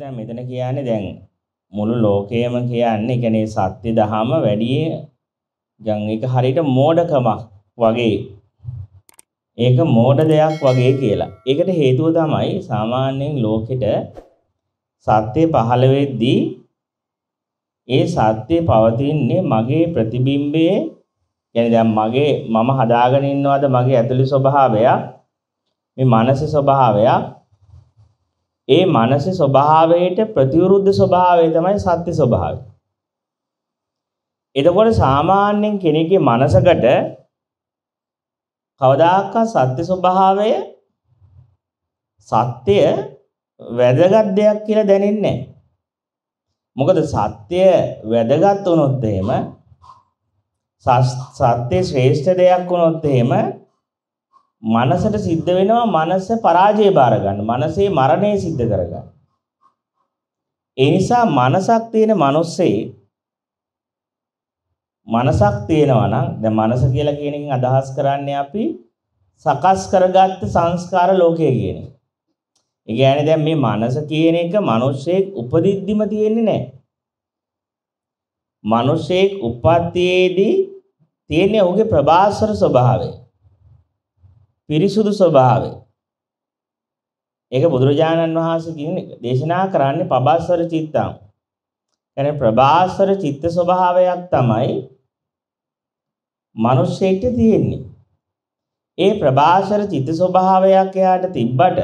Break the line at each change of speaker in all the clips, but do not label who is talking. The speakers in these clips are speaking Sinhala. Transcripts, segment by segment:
දැන් මෙතන කියන්නේ දැන් මුළු ලෝකයම කියන්නේ ඒ කියන්නේ සත්‍ය දහම වැඩි දැන් ඒක හරියට මෝඩකමක් වගේ. ඒක මෝඩ දෙයක් වගේ කියලා. ඒකට හේතුව තමයි සාමාන්‍යයෙන් ලෝකෙට සත්‍ය පහළ වෙද්දී ඒ සත්‍ය පවතින්නේ මගේ ප්‍රතිබිම්බයේ. කියන්නේ දැන් මගේ මම හදාගෙන ඉන්නවද? මගේ ඇතුළේ ස්වභාවයක් මේ මානසික ස්වභාවයක් ඒ මානසික ස්වභාවයට ප්‍රතිවිරුද්ධ ස්වභාවය තමයි සත්‍ය ස්වභාවය. එතකොට සාමාන්‍යයෙන් කෙනෙක්ගේ මනසකට කවදාකවත් සත්‍ය ස්වභාවය සත්‍ය වැදගත් දෙයක් කියලා දැනෙන්නේ නැහැ. මොකද සත්‍ය වැදගත් වුණොත් එහෙම සත්‍ය ශ්‍රේෂ්ඨ දෙයක් වුණොත් එහෙම මනසට සිද්ධ වෙනවා මනස පරාජය බාර ගන්න. මනසේ මරණය සිද්ධ කරගන්න. ඒ නිසා මනසක් තියෙන මිනිස්සේ මනසක් තියෙනවා නම් දැන් මනස කියලා කියන එකෙන් අදහස් කරන්නේ අපි සකස් කරගත්ත සංස්කාර ලෝකය කියන එක. ඒ කියන්නේ දැන් මේ මනස කියන එක මිනිස්සෙක් උපදිද්දිම තියෙන්නේ නැහැ. මිනිස්සෙක් උපත්තියේදී තියෙන්නේ ඔහුගේ ප්‍රබාස්වර ස්වභාවය. පිරිසුදු ස්වභාවය. ඒක බුදුරජාණන් වහන්සේ කියන්නේ දේශනා කරන්නේ පබාස්වර චිත්තං. කියන්නේ ප්‍රබාස්වර චිත්ත ස්වභාවයක් තමයි මිනිස්සෙක්ට තියෙන්නේ. ඒ ප්‍රබාස්වර චිත්ත ස්වභාවයක් එයාට තිබ්බට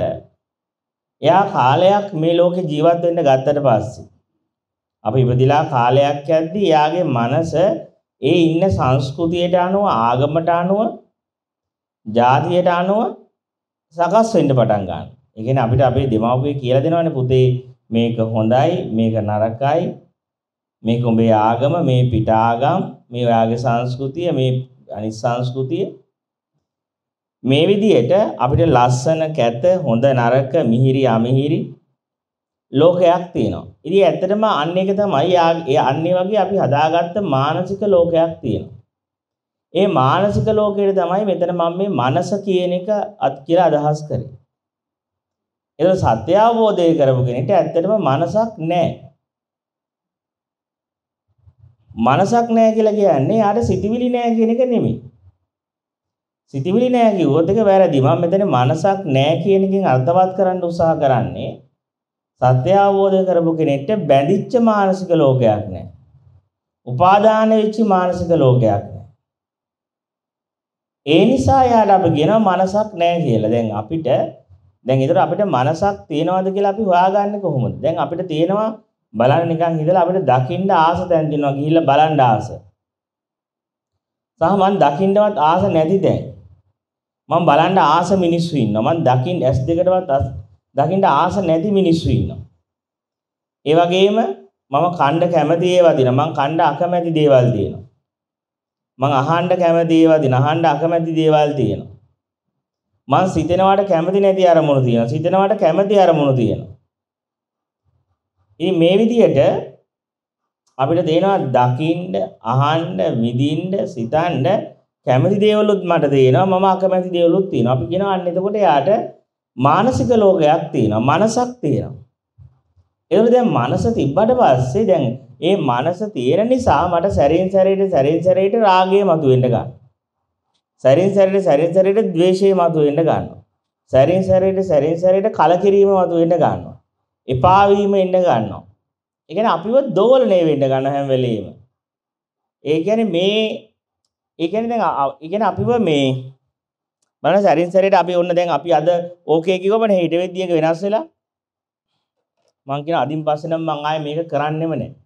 එයා කාලයක් මේ ලෝකේ ජීවත් වෙන්න ගත්තට පස්සේ අපි ඉපදිලා කාලයක් යද්දී එයාගේ මනස ඒ ඉන්න සංස්කෘතියට අනුව ආගමට අනුව ජාතියට අනුව සකස් වෙන්න පටන් ගන්නවා. ඒ කියන්නේ අපිට අපේ දෙමාපියෝ කියලා දෙනවනේ පුතේ මේක හොඳයි මේක නරකයි මේක උඹේ ආගම මේ පිට ආගම් මේ ඔයාගේ සංස්කෘතිය මේ අනිත් සංස්කෘතිය මේ විදිහට අපිට ලස්සන කැත හොඳ නරක මිහිරි අමිහිරි ලෝකයක් තියෙනවා. ඉතින් ඇත්තටම අන්න එක තමයි ඒ අන්නේ වගේ අපි හදාගත්ත මානසික ලෝකයක් තියෙනවා. ඒ මානසික ලෝකයට තමයි මෙතන මම මේ මනස කියන එක අත් කියලා අදහස් කරේ. ඒක සත්‍ය අවබෝධය කරපු කෙනෙක්ට ඇත්තටම මනසක් නැහැ. මනසක් නැහැ කියලා කියන්නේ යාට සිතිවිලි නැහැ කියන එක නෙමෙයි. සිතිවිලි නැහැ කිව්වොත් ඒක වැරදි. මම මෙතන මනසක් නැහැ කියන එකෙන් අර්ථවත් කරන්න උත්සාහ කරන්නේ සත්‍ය අවබෝධ කරපු කෙනෙක්ට බැඳිච්ච මානසික ලෝකයක් නැහැ. උපාදාන වෙච්ච මානසික ලෝකයක් නැහැ. ඒ නිසා යාට අපි කියනවා මනසක් නැහැ කියලා. දැන් අපිට දැන් ඊතර අපිට මනසක් තියනවාද කියලා අපි හොයාගන්නේ කොහොමද? දැන් අපිට තියෙනවා බලන්න නිකන් ඉඳලා අපිට දකින්න ආස දැන් තියෙනවා ගිහිල්ලා බලන්න ආස. සහ මං දකින්නවත් ආස නැති දැන්. මම බලන්න ආස මිනිස්සු ඉන්නවා. මං දකින්න ඇස් දෙකටවත් දකින්න ආස නැති මිනිස්සු ඉන්නවා. ඒ වගේම මම කණ්ඩ කැමති ඒවා දිනවා. මං කණ්ඩ අකමැති දේවල් දිනවා. මං අහන්න කැමති ඒවා දින අහන්න අකමැති දේවල් තියෙනවා. මං සිතනවාට කැමති නැති අරමුණු තියෙනවා. සිතනවාට කැමති අරමුණු තියෙනවා. ඉතින් මේ විදිහට අපිට තේනවා දකින්න, අහන්න, විඳින්න, සිතන්න කැමති දේවලුත් මට තේනවා. මම අකමැති දේවලුත් තියෙනවා. අපි කියනවා අන්න එතකොට යාට මානසික ලෝකයක් තියෙනවා. මනසක් තියෙනවා. ඒවල දැන් මනස තිබ්බට පස්සේ දැන් ඒ මනස තියෙන නිසා මට සැරින් සැරේට සැරින් සැරේට රාගය මතුවෙන්න ගන්නවා. සැරින් සැරේට සැරින් සැරේට ද්වේෂය මතුවෙන්න ගන්නවා. සැරින් සැරේට සැරින් සැරේට කලකිරීම මතුවෙන්න ගන්නවා. එපා වීම එන්න ගන්නවා. ඒ කියන්නේ අපිව දෝලණය වෙන්න ගන්න හැම වෙලෙම. ඒ කියන්නේ මේ ඒ කියන්නේ දැන් ඒ කියන්නේ අපිව මේ බලන්න සැරින් සැරේට අපි ඔන්න දැන් අපි අද ඕකේ කිව්වමනේ ඊට වෙද්දී එක වෙනස් වෙලා මං කියන අදින් පස්සේ නම් මං ආයේ මේක කරන්නෙම නැහැ.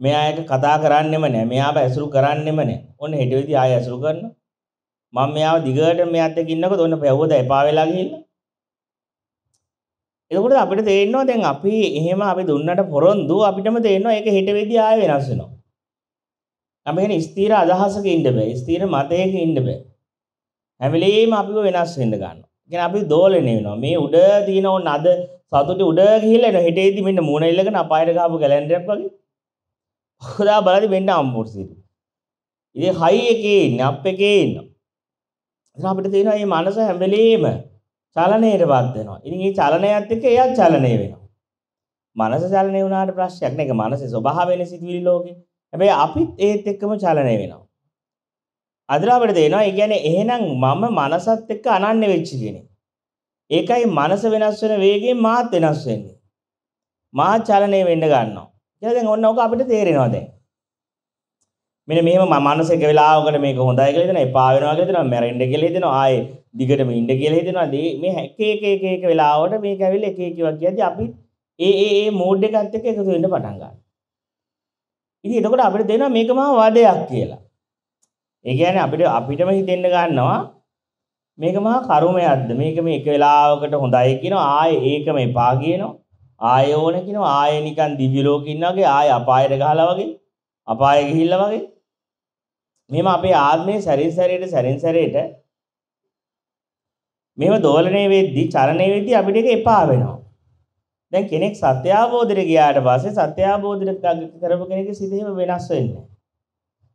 මෙයා එක කතා කරන්නෙම නැහැ. මෙයාව ඇසුරු කරන්නෙම නැහැ. ඔන්න හෙට වෙද්දී ආයෙ ඇසුරු කරනවා. මම මෙයාව දිගට මෙයාත් එක්ක ඉන්නකොට ඔන්න පැවුවද එපා වෙලා ගිහිල්ලා. එතකොට අපිට තේරෙනවා දැන් අපි එහෙම අපි දුන්නට පොරොන්දු අපිටම තේරෙනවා ඒක හෙට වෙද්දී ආයෙ වෙනස් වෙනවා. අපි කියන ස්ථීර අදහසක ඉන්න බෑ. ස්ථීර මතයක ඉන්න බෑ. හැම වෙලෙම අපිව වෙනස් වෙන්න ගන්නවා. කියන්නේ අපි දෝලණය වෙනවා. මේ උඩ තියෙන ඕන අද සතුටේ උඩ ගිහිල්ලා එන හෙටේදී මෙන්න මූණ ඉල්ලගෙන අපායට ගහපු කැලෙන්ඩරයක් වගේ. ඔකදා බලද්දි මෙන්න අම්පුර්සිරි. ඉතින් හයි එකේ ඉන්නේ අප් එකේ ඉන්නවා. ඉතින් අපිට තේරෙනවා මේ මනස හැම වෙලෙම චලනයටපත් වෙනවා. ඉතින් මේ චලනයත් එක්ක එයා චලනය වෙනවා. මනස චලනය වුණාට ප්‍රශ්නයක් නෑ. ඒක මනසේ ස්වභාවයනේ සිතුවිලි ලෝකේ. හැබැයි අපිත් ඒත් එක්කම චලනය වෙනවා. අදලා අපිට තේනවා ඒ කියන්නේ එහෙනම් මම මනසත් එක්ක අනන්‍ය වෙච්ච කෙනෙක්. ඒකයි මනස වෙනස් වෙන වේගයෙන් මාත් වෙනස් වෙන්නේ. මා චලනය වෙන්න ගන්නවා. කියලා දැන් ඔන්න ඕක අපිට තේරෙනවා දැන්. මෙන්න මෙහෙම මනස එක වෙලාවකට මේක හොඳයි කියලා හිතනවා එපා වෙනවා කියලා හිතනවා මැරෙන්න කියලා හිතනවා ආයේ දිගටම ඉන්න කියලා හිතනවා මේ එක එක එක එක වෙලාවට මේක ඇවිල්ලා එක එක ඒවා කියද්දි අපි ඒ ඒ ඒ මෝඩ් එකත් එක්ක එකතු වෙන්න පටන් ගන්නවා. ඉතින් එතකොට අපිට දෙනවා මේක මහා වදයක් කියලා. ඒ කියන්නේ අපිට අපිටම හිතෙන්න ගන්නවා මේක මහා කර්මයක්ද මේක මේ එක වෙලාවකට හොඳයි කියනවා ආයේ ඒකම එපා කියනවා ආයෙ ඕන කියනවා ආයෙ නිකන් දිව්‍ය ලෝකෙ ඉන්නා වගේ ආයෙ අපායට ගහලා වගේ අපාය ගිහිල්ලා වගේ. මෙහෙම අපේ ආත්මේ සැරින් සැරේට සැරින් සැරේට මෙහෙම දෝලණය වෙද්දි චලනය වෙද්දි අපිට ඒක එපා වෙනවා. දැන් කෙනෙක් සත්‍ය අවබෝධයට ගියාට පස්සේ සත්‍ය අවබෝධයට කරපු කෙනෙක්ගේ සිත එහෙම වෙනස් වෙන්නේ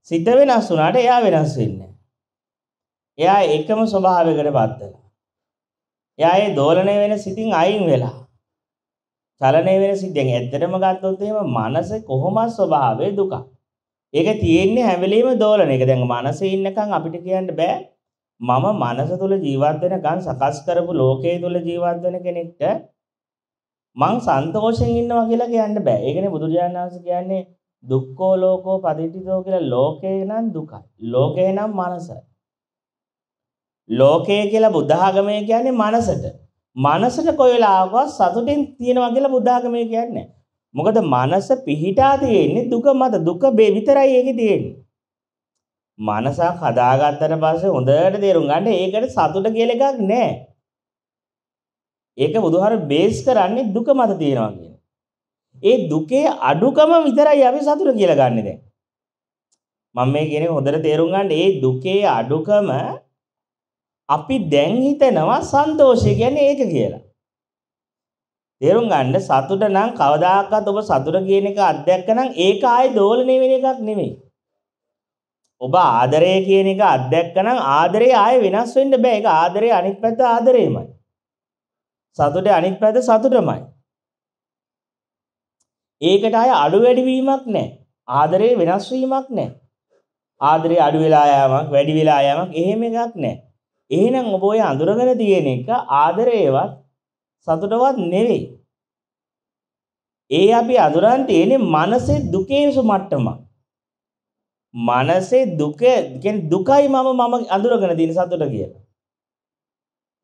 සිත වෙනස් වුණාට එයා වෙනස් වෙන්නේ එයා එකම ස්වභාවයකට පත් වෙලා එයා ඒ දෝලණය වෙන සිතින් අයින් වෙලා චලනය වෙන සිද්ධියෙන් ඇත්තටම ගත්තොත් එහෙම මනස කොහොමද ස්වභාවය දුක. ඒක තියෙන්නේ හැම වෙලෙම දෝලන. ඒක දැන් මනසේ ඉන්නකන් අපිට කියන්න බෑ මම මනස තුල ජීවත් වෙනකන් සකස් කරපු ලෝකයේ තුල ජීවත් වෙන කෙනෙක්ට මං සන්තෝෂෙන් ඉන්නවා කියලා කියන්න බෑ. ඒකනේ බුදුරජාණන් වහන්සේ කියන්නේ දුක්ඛෝ ලෝකෝ පදිටිතෝ කියලා ලෝකේ නම් දුකයි. ලෝකේ නම් මනසයි. ලෝකය කියලා බුද්ධ ආගමේ කියන්නේ මනසට. මනසට කොයි වෙලාවකවත් සතුටින් තියනවා කියලා බුද්ධාගමේ කියන්නේ මොකද මනස පිහිටා තියෙන්නේ දුක මත දුක බේ විතරයි ඒකේ තියෙන්නේ. මනසක් හදාගත්තට පස්සේ හොඳට තේරුම් ගන්න ඒකට සතුට කියලා එකක් නැහැ. ඒක බුදුහාර බේස් කරන්නේ දුක මත තියෙනවා කියන. ඒ දුකේ අඩුකම විතරයි අපි සතුට කියලා ගන්නෙ දැන්. මම මේ කියන්නේ හොඳට තේරුම් ගන්න ඒ දුකේ අඩුකම අපි දැන් හිතනවා සන්තෝෂය කියන්නේ ඒක කියලා. තේරුම් ගන්න සතුට නම් කවදාකවත් ඔබ සතුට කියන එක අත්දැක්ක නම් ඒක ආයේ දෝලණය වෙන එකක් නෙමෙයි. ඔබ ආදරය කියන එක අත්දැක්ක නම් ආදරේ ආයේ වෙනස් වෙන්න බෑ. ඒක ආදරේ අනිත් පැත්ත ආදරේමයි. සතුටේ අනිත් පැත්ත සතුටමයි. ඒකට ආයේ අඩු වැඩි වීමක් නැහැ. ආදරේ වෙනස් වීමක් නැහැ. ආදරේ අඩු වෙලා යාමක් වැඩි වෙලා යාමක් එහෙම එකක් නැහැ. එහෙනම් ඔබ ඔය අඳුරගෙන තියෙන එක ආදරේවත් සතුටවත් නෙවෙයි. ඒ අපි අඳුරන් තියෙන්නේ මනසේ දුකේ මට්ටම. මනසේ දුක කියන්නේ දුකයි මම මම අඳුරගෙන තියෙන සතුට කියලා.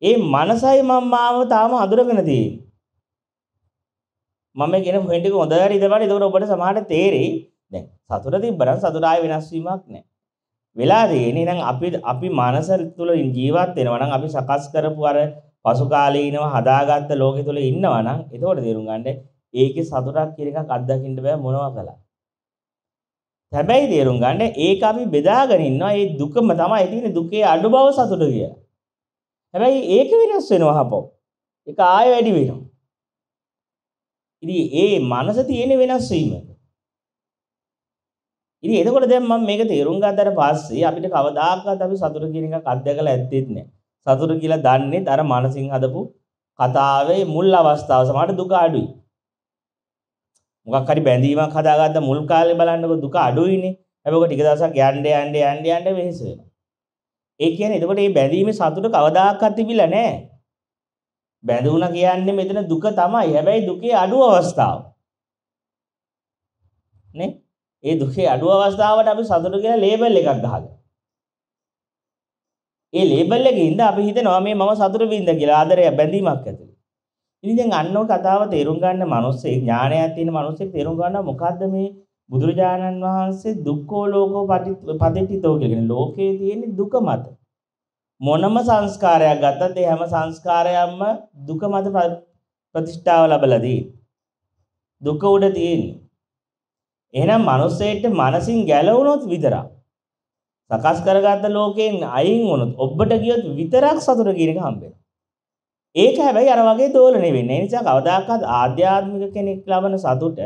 ඒ මනසයි මම මාව තාම අඳුරගෙන තියෙන්නේ. මම කියන පොයින්ට් එක හොඳට ඉදපන් එතකොට ඔබට සමහරට තේරෙයි දැන් සතුට තිබ්බනම් සතුට ආයේ වෙනස් වීමක් නැහැ. වෙලා තියෙන්නේ නම් අපි අපි මනස තුළ ජීවත් වෙනවා නම් අපි සකස් කරපු අර පසු කාලීනව හදාගත්ත ලෝකෙ තුළ ඉන්නවා නම් එතකොට තේරුම් ගන්න ඒකේ සතුටක් කියන එකක් අත්දකින්න බෑ මොනවා කළා. හැබැයි තේරුම් ගන්න ඒක අපි බෙදාගෙන ඉන්නවා ඒ දුකම තමයි තියෙන්නේ දුකේ අඩු බව සතුට කියලා. හැබැයි ඒක වෙනස් වෙනවා හපෝ. ඒක ආයෙ වැඩි වෙනවා. ඉතින් ඒ මනස තියෙන වෙනස් වීම. ඉතින් එතකොට දැන් මම මේක තේරුම් ගත්තට පස්සේ අපිට කවදාකවත් අපි සතුට කියන එකක් අත්දැකලා ඇත්තෙත් නෑ. සතුට කියලා දන්නේ අර මානසින් හදපු කතාවේ මුල් අවස්ථාව සමහරට දුක අඩුයි. මොකක් හරි බැඳීමක් හදාගත්ත මුල් කාලේ බලන්නකො දුක අඩුයිනේ. හැබැයි ටික දවසක් යන්න යන්න යන්න යන්න වෙහෙස වෙනවා. ඒ කියන්නේ එතකොට මේ බැඳීමේ සතුට කවදාකවත් තිබිලා නෑ. බැඳුණා කියන්නේ මෙතන දුක තමයි. හැබැයි දුකේ අඩු අවස්ථාව. නේ? ඒ දුකේ අඩු අවස්ථාවට අපි සතුට කියලා ලේබල් එකක් ගහගන්න. ඒ ලේබල් එකේ ඉඳ අපි හිතනවා මේ මම සතුට වින්ද කියලා ආදරය බැඳීමක් ඇතුළේ. ඉතින් දැන් අන්න ඔය කතාව තේරුම් ගන්න මිනිස්සේ ඥානයක් තියෙන මිනිස්සෙක් තේරුම් ගන්නවා මොකද්ද මේ බුදුරජාණන් වහන්සේ දුක්ඛෝ ලෝකෝ පටිච්චිතෝ කියන ලෝකේ තියෙන දුක මත මොනම සංස්කාරයක් ගත්තත් ඒ හැම සංස්කාරයක්ම දුක මත ප්‍රතිෂ්ඨාව ලැබලා තියෙන්නේ. දුක උඩ තියෙන්නේ. එහෙනම් මිනිස්සෙට මනසින් ගැලවුණොත් විතරක් සකස් කරගත්ත ලෝකයෙන් අයින් වුණොත් ඔබට ගියොත් විතරක් සතුට කියන එක හම්බෙනවා. ඒක හැබැයි අර වගේ දෝලණය වෙන්නේ. ඒ නිසා කවදාකවත් ආධ්‍යාත්මික කෙනෙක් ලබන සතුට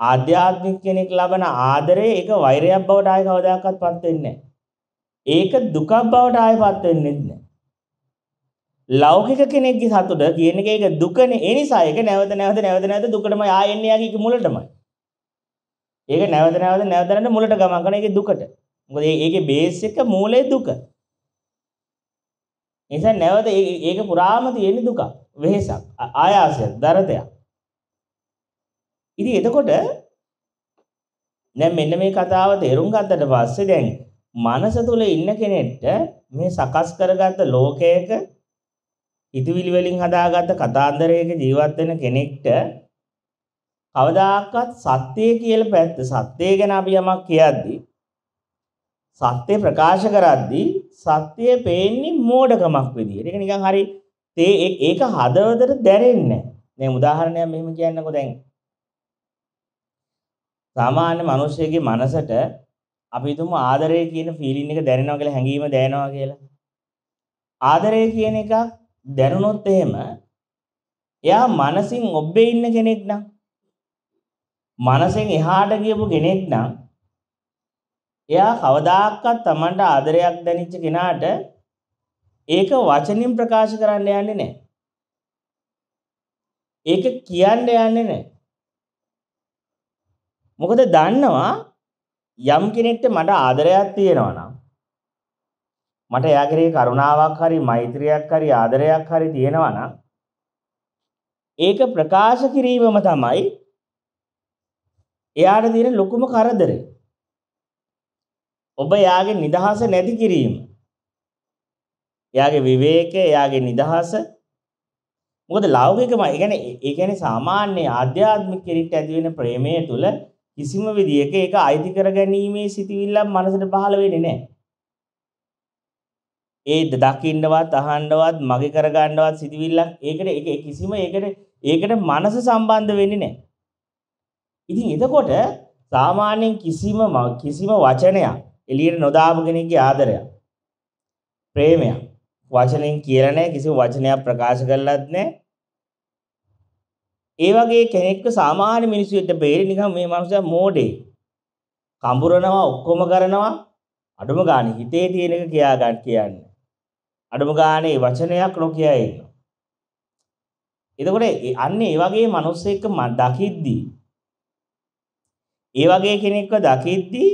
ආධ්‍යාත්මික කෙනෙක් ලබන ආදරය ඒක වෛරයක් බවට ආයෙ කවදාකවත් පත් වෙන්නේ නැහැ. ඒක දුකක් බවට ආයෙ පත් වෙන්නේ නැහැ. ලෞකික කෙනෙක්ගේ සතුට කියන එක ඒක දුකනේ. ඒ නිසා ඒක නැවත නැවත නැවත නැවත දුකටම ආයෙන්නේ යකි මුලටමයි. ඒක නැවත නැවත නැවත නැවත මුලට ගමන් කරන එකේ දුකට. මොකද ඒකේ බේස් එක මූලයේ දුක. නිසා නැවත ඒක පුරාම තියෙන දුක. වෙහෙසක්, ආයාසයක්, දරදයක්. ඉතින් එතකොට දැන් මෙන්න මේ කතාව තේරුම් ගත්තට පස්සේ දැන් මනස තුල ඉන්න කෙනෙක්ට මේ සකස් කරගත්ත ලෝකයක හිතවිලි වලින් හදාගත්ත කතාන්දරයක ජීවත් වෙන කෙනෙක්ට කවදාකවත් සත්‍යය කියලා පැත්ත සත්‍යය ගැන අපි යමක් කියද්දී සත්‍ය ප්‍රකාශ කරද්දී සත්‍යය පේන්නේ මෝඩකමක් විදියට. ඒක නිකන් හරි ඒක හදවතට දැනෙන්නේ නැහැ. දැන් උදාහරණයක් මෙහෙම කියන්නකෝ දැන් සාමාන්‍ය මිනිස්සෙගේ මනසට අපි හිතමු ආදරය කියන ෆීලින් එක දැනෙනවා කියලා හැඟීම දැනෙනවා කියලා. ආදරය කියන එකක් දැනුනොත් එහෙම එයා මනසින් ඔබ්බේ ඉන්න කෙනෙක් නම් මනසෙන් එහාට ගියපු කෙනෙක් නම් එයා කවදාකවත් Tamanට ආදරයක් දැනෙච්ච කෙනාට ඒක වචනින් ප්‍රකාශ කරන්න යන්නේ නැහැ. ඒක කියන්න යන්නේ නැහැ. මොකද දන්නවා යම් කෙනෙක්ට මට ආදරයක් තියෙනවා නම් මට එයා කෙරේ කරුණාවක් හරි මෛත්‍රියක් හරි ආදරයක් හරි තියෙනවා නම් ඒක ප්‍රකාශ කිරීමම තමයි එයාට තියෙන ලොකුම කරදරේ. ඔබ එයාගේ නිදහස නැති කිරීම. එයාගේ විවේකය, එයාගේ නිදහස මොකද ලෞකිකම ඒ කියන්නේ ඒ කියන්නේ සාමාන්‍ය ආධ්‍යාත්මික කෙනෙක්ට ඇති වෙන ප්‍රේමය තුල කිසිම විදියක ඒක අයිති කරගැනීමේ සිටිවිල්ලක් මනසට පහළ වෙන්නේ නැහැ. ඒ දකින්නවත් අහන්නවත් මගේ කරගන්නවත් සිටිවිල්ලක් ඒකට ඒක කිසිම ඒකට ඒකට මනස සම්බන්ධ වෙන්නේ නැහැ. ඉතින් එතකොට සාමාන්‍යයෙන් කිසිම කිසිම වචනයක් එළියට නොදාපු කෙනෙක්ගේ ආදරයක් ප්‍රේමයක් වචනෙන් කියලා නැහැ කිසිම වචනයක් ප්‍රකාශ කරලත් නැහැ ඒ වගේ කෙනෙක්ව සාමාන්‍ය මිනිස්සුන්ට බේරෙ නිකන් මේ මනුස්සයා මෝඩේ. කඹරනවා ඔක්කොම කරනවා අඩුම ගානේ හිතේ තියෙන එක කියා ගන්න කියන්නේ. අඩුම ගානේ වචනයක් නොකිය ඉන්නවා. එතකොට අන්න ඒ වගේ මිනිස්සෙක් දකිද්දී ඒ වගේ කෙනෙක්ව දකිද්දී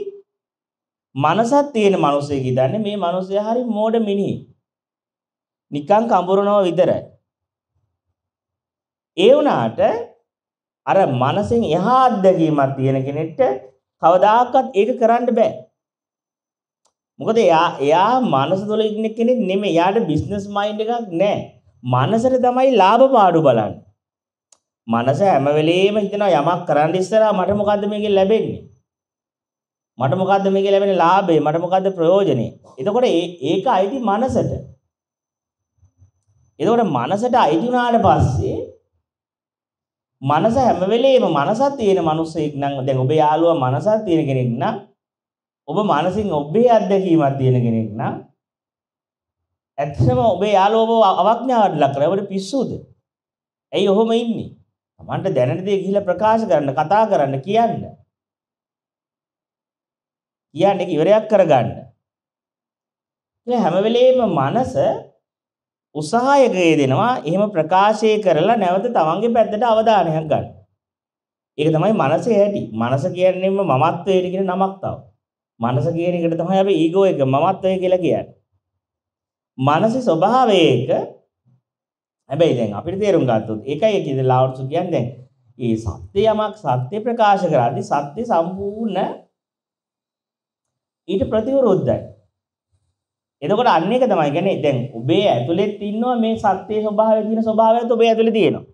මනසක් තියෙන මිනිස්සෙක් ඉදන්නේ මේ මිනිස්සයා හරි මෝඩ මිනිහෙක්. නිකන් කඹරනවා විතරයි. ඒ වුණාට අර මනසෙන් එහා අත්දැකීමක් තියෙන කෙනෙක්ට කවදාකවත් ඒක කරන්න බෑ. මොකද එයා එයා මනස තුළ ඉන්න කෙනෙක් නෙමෙයි. එයාට බිස්නස් මයින්ඩ් එකක් නැහැ. මනසට තමයි ලාභ පාඩු බලන්නේ. මනස හැම වෙලෙම හිතනවා යමක් කරන්න ඉස්සරහා මට මොකද්ද මේකෙන් ලැබෙන්නේ? මට මොකද්ද මේකෙන් ලැබෙන ලාභය? මට මොකද්ද ප්‍රයෝජනේ? එතකොට ඒක අයිති මනසට. එතකොට මනසට අයිති වුණාට පස්සේ මනස හැම වෙලේම මනසක් තියෙන මිනිස්සෙක් නම් දැන් ඔබේ යාළුවා මනසක් තියෙන කෙනෙක් නම් ඔබ මනසින් ඔබේ අත්දැකීමක් තියෙන කෙනෙක් නම් ඇත්තම ඔබේ යාළුවව අවඥාවට ලක් කරලා ඔබට පිස්සුද? ඇයි ඔහොම ඉන්නේ? Tamanට දැනෙන දේ ගිහිල්ලා ප්‍රකාශ කරන්න, කතා කරන්න, කියන්න. කියන්නේ ඉවරයක් කරගන්න. ඉතින් හැම වෙලේම මනස උත්සාහයක යෙදෙනවා එහෙම ප්‍රකාශය කරලා නැවත තමන්ගේ පැත්තට අවධානයක් ගන්න. ඒක තමයි මනසේ ඇති. මනස කියන්නේම මමත්වයට කියන නමක් තව. මනස කියන එකට තමයි අපි ඊගෝ එක මමත්වය කියලා කියන්නේ. මනසේ ස්වභාවය එක හැබැයි දැන් අපිට තේරුම් ගත්තොත් ඒකයි කියන්නේ ලාවර්සු කියන්නේ දැන් ඒ සත්‍ය යමක් සත්‍ය ප්‍රකාශ කරද්දී සත්‍ය සම්පූර්ණ ඊට ප්‍රතිවිරුද්ධයි. එතකොට අන්න එක තමයි කියන්නේ දැන් ඔබේ ඇතුළෙත් ඉන්නවා මේ සත්‍යයේ ස්වභාවය තියෙන ස්වභාවයත් ඔබේ ඇතුළේ තියෙනවා.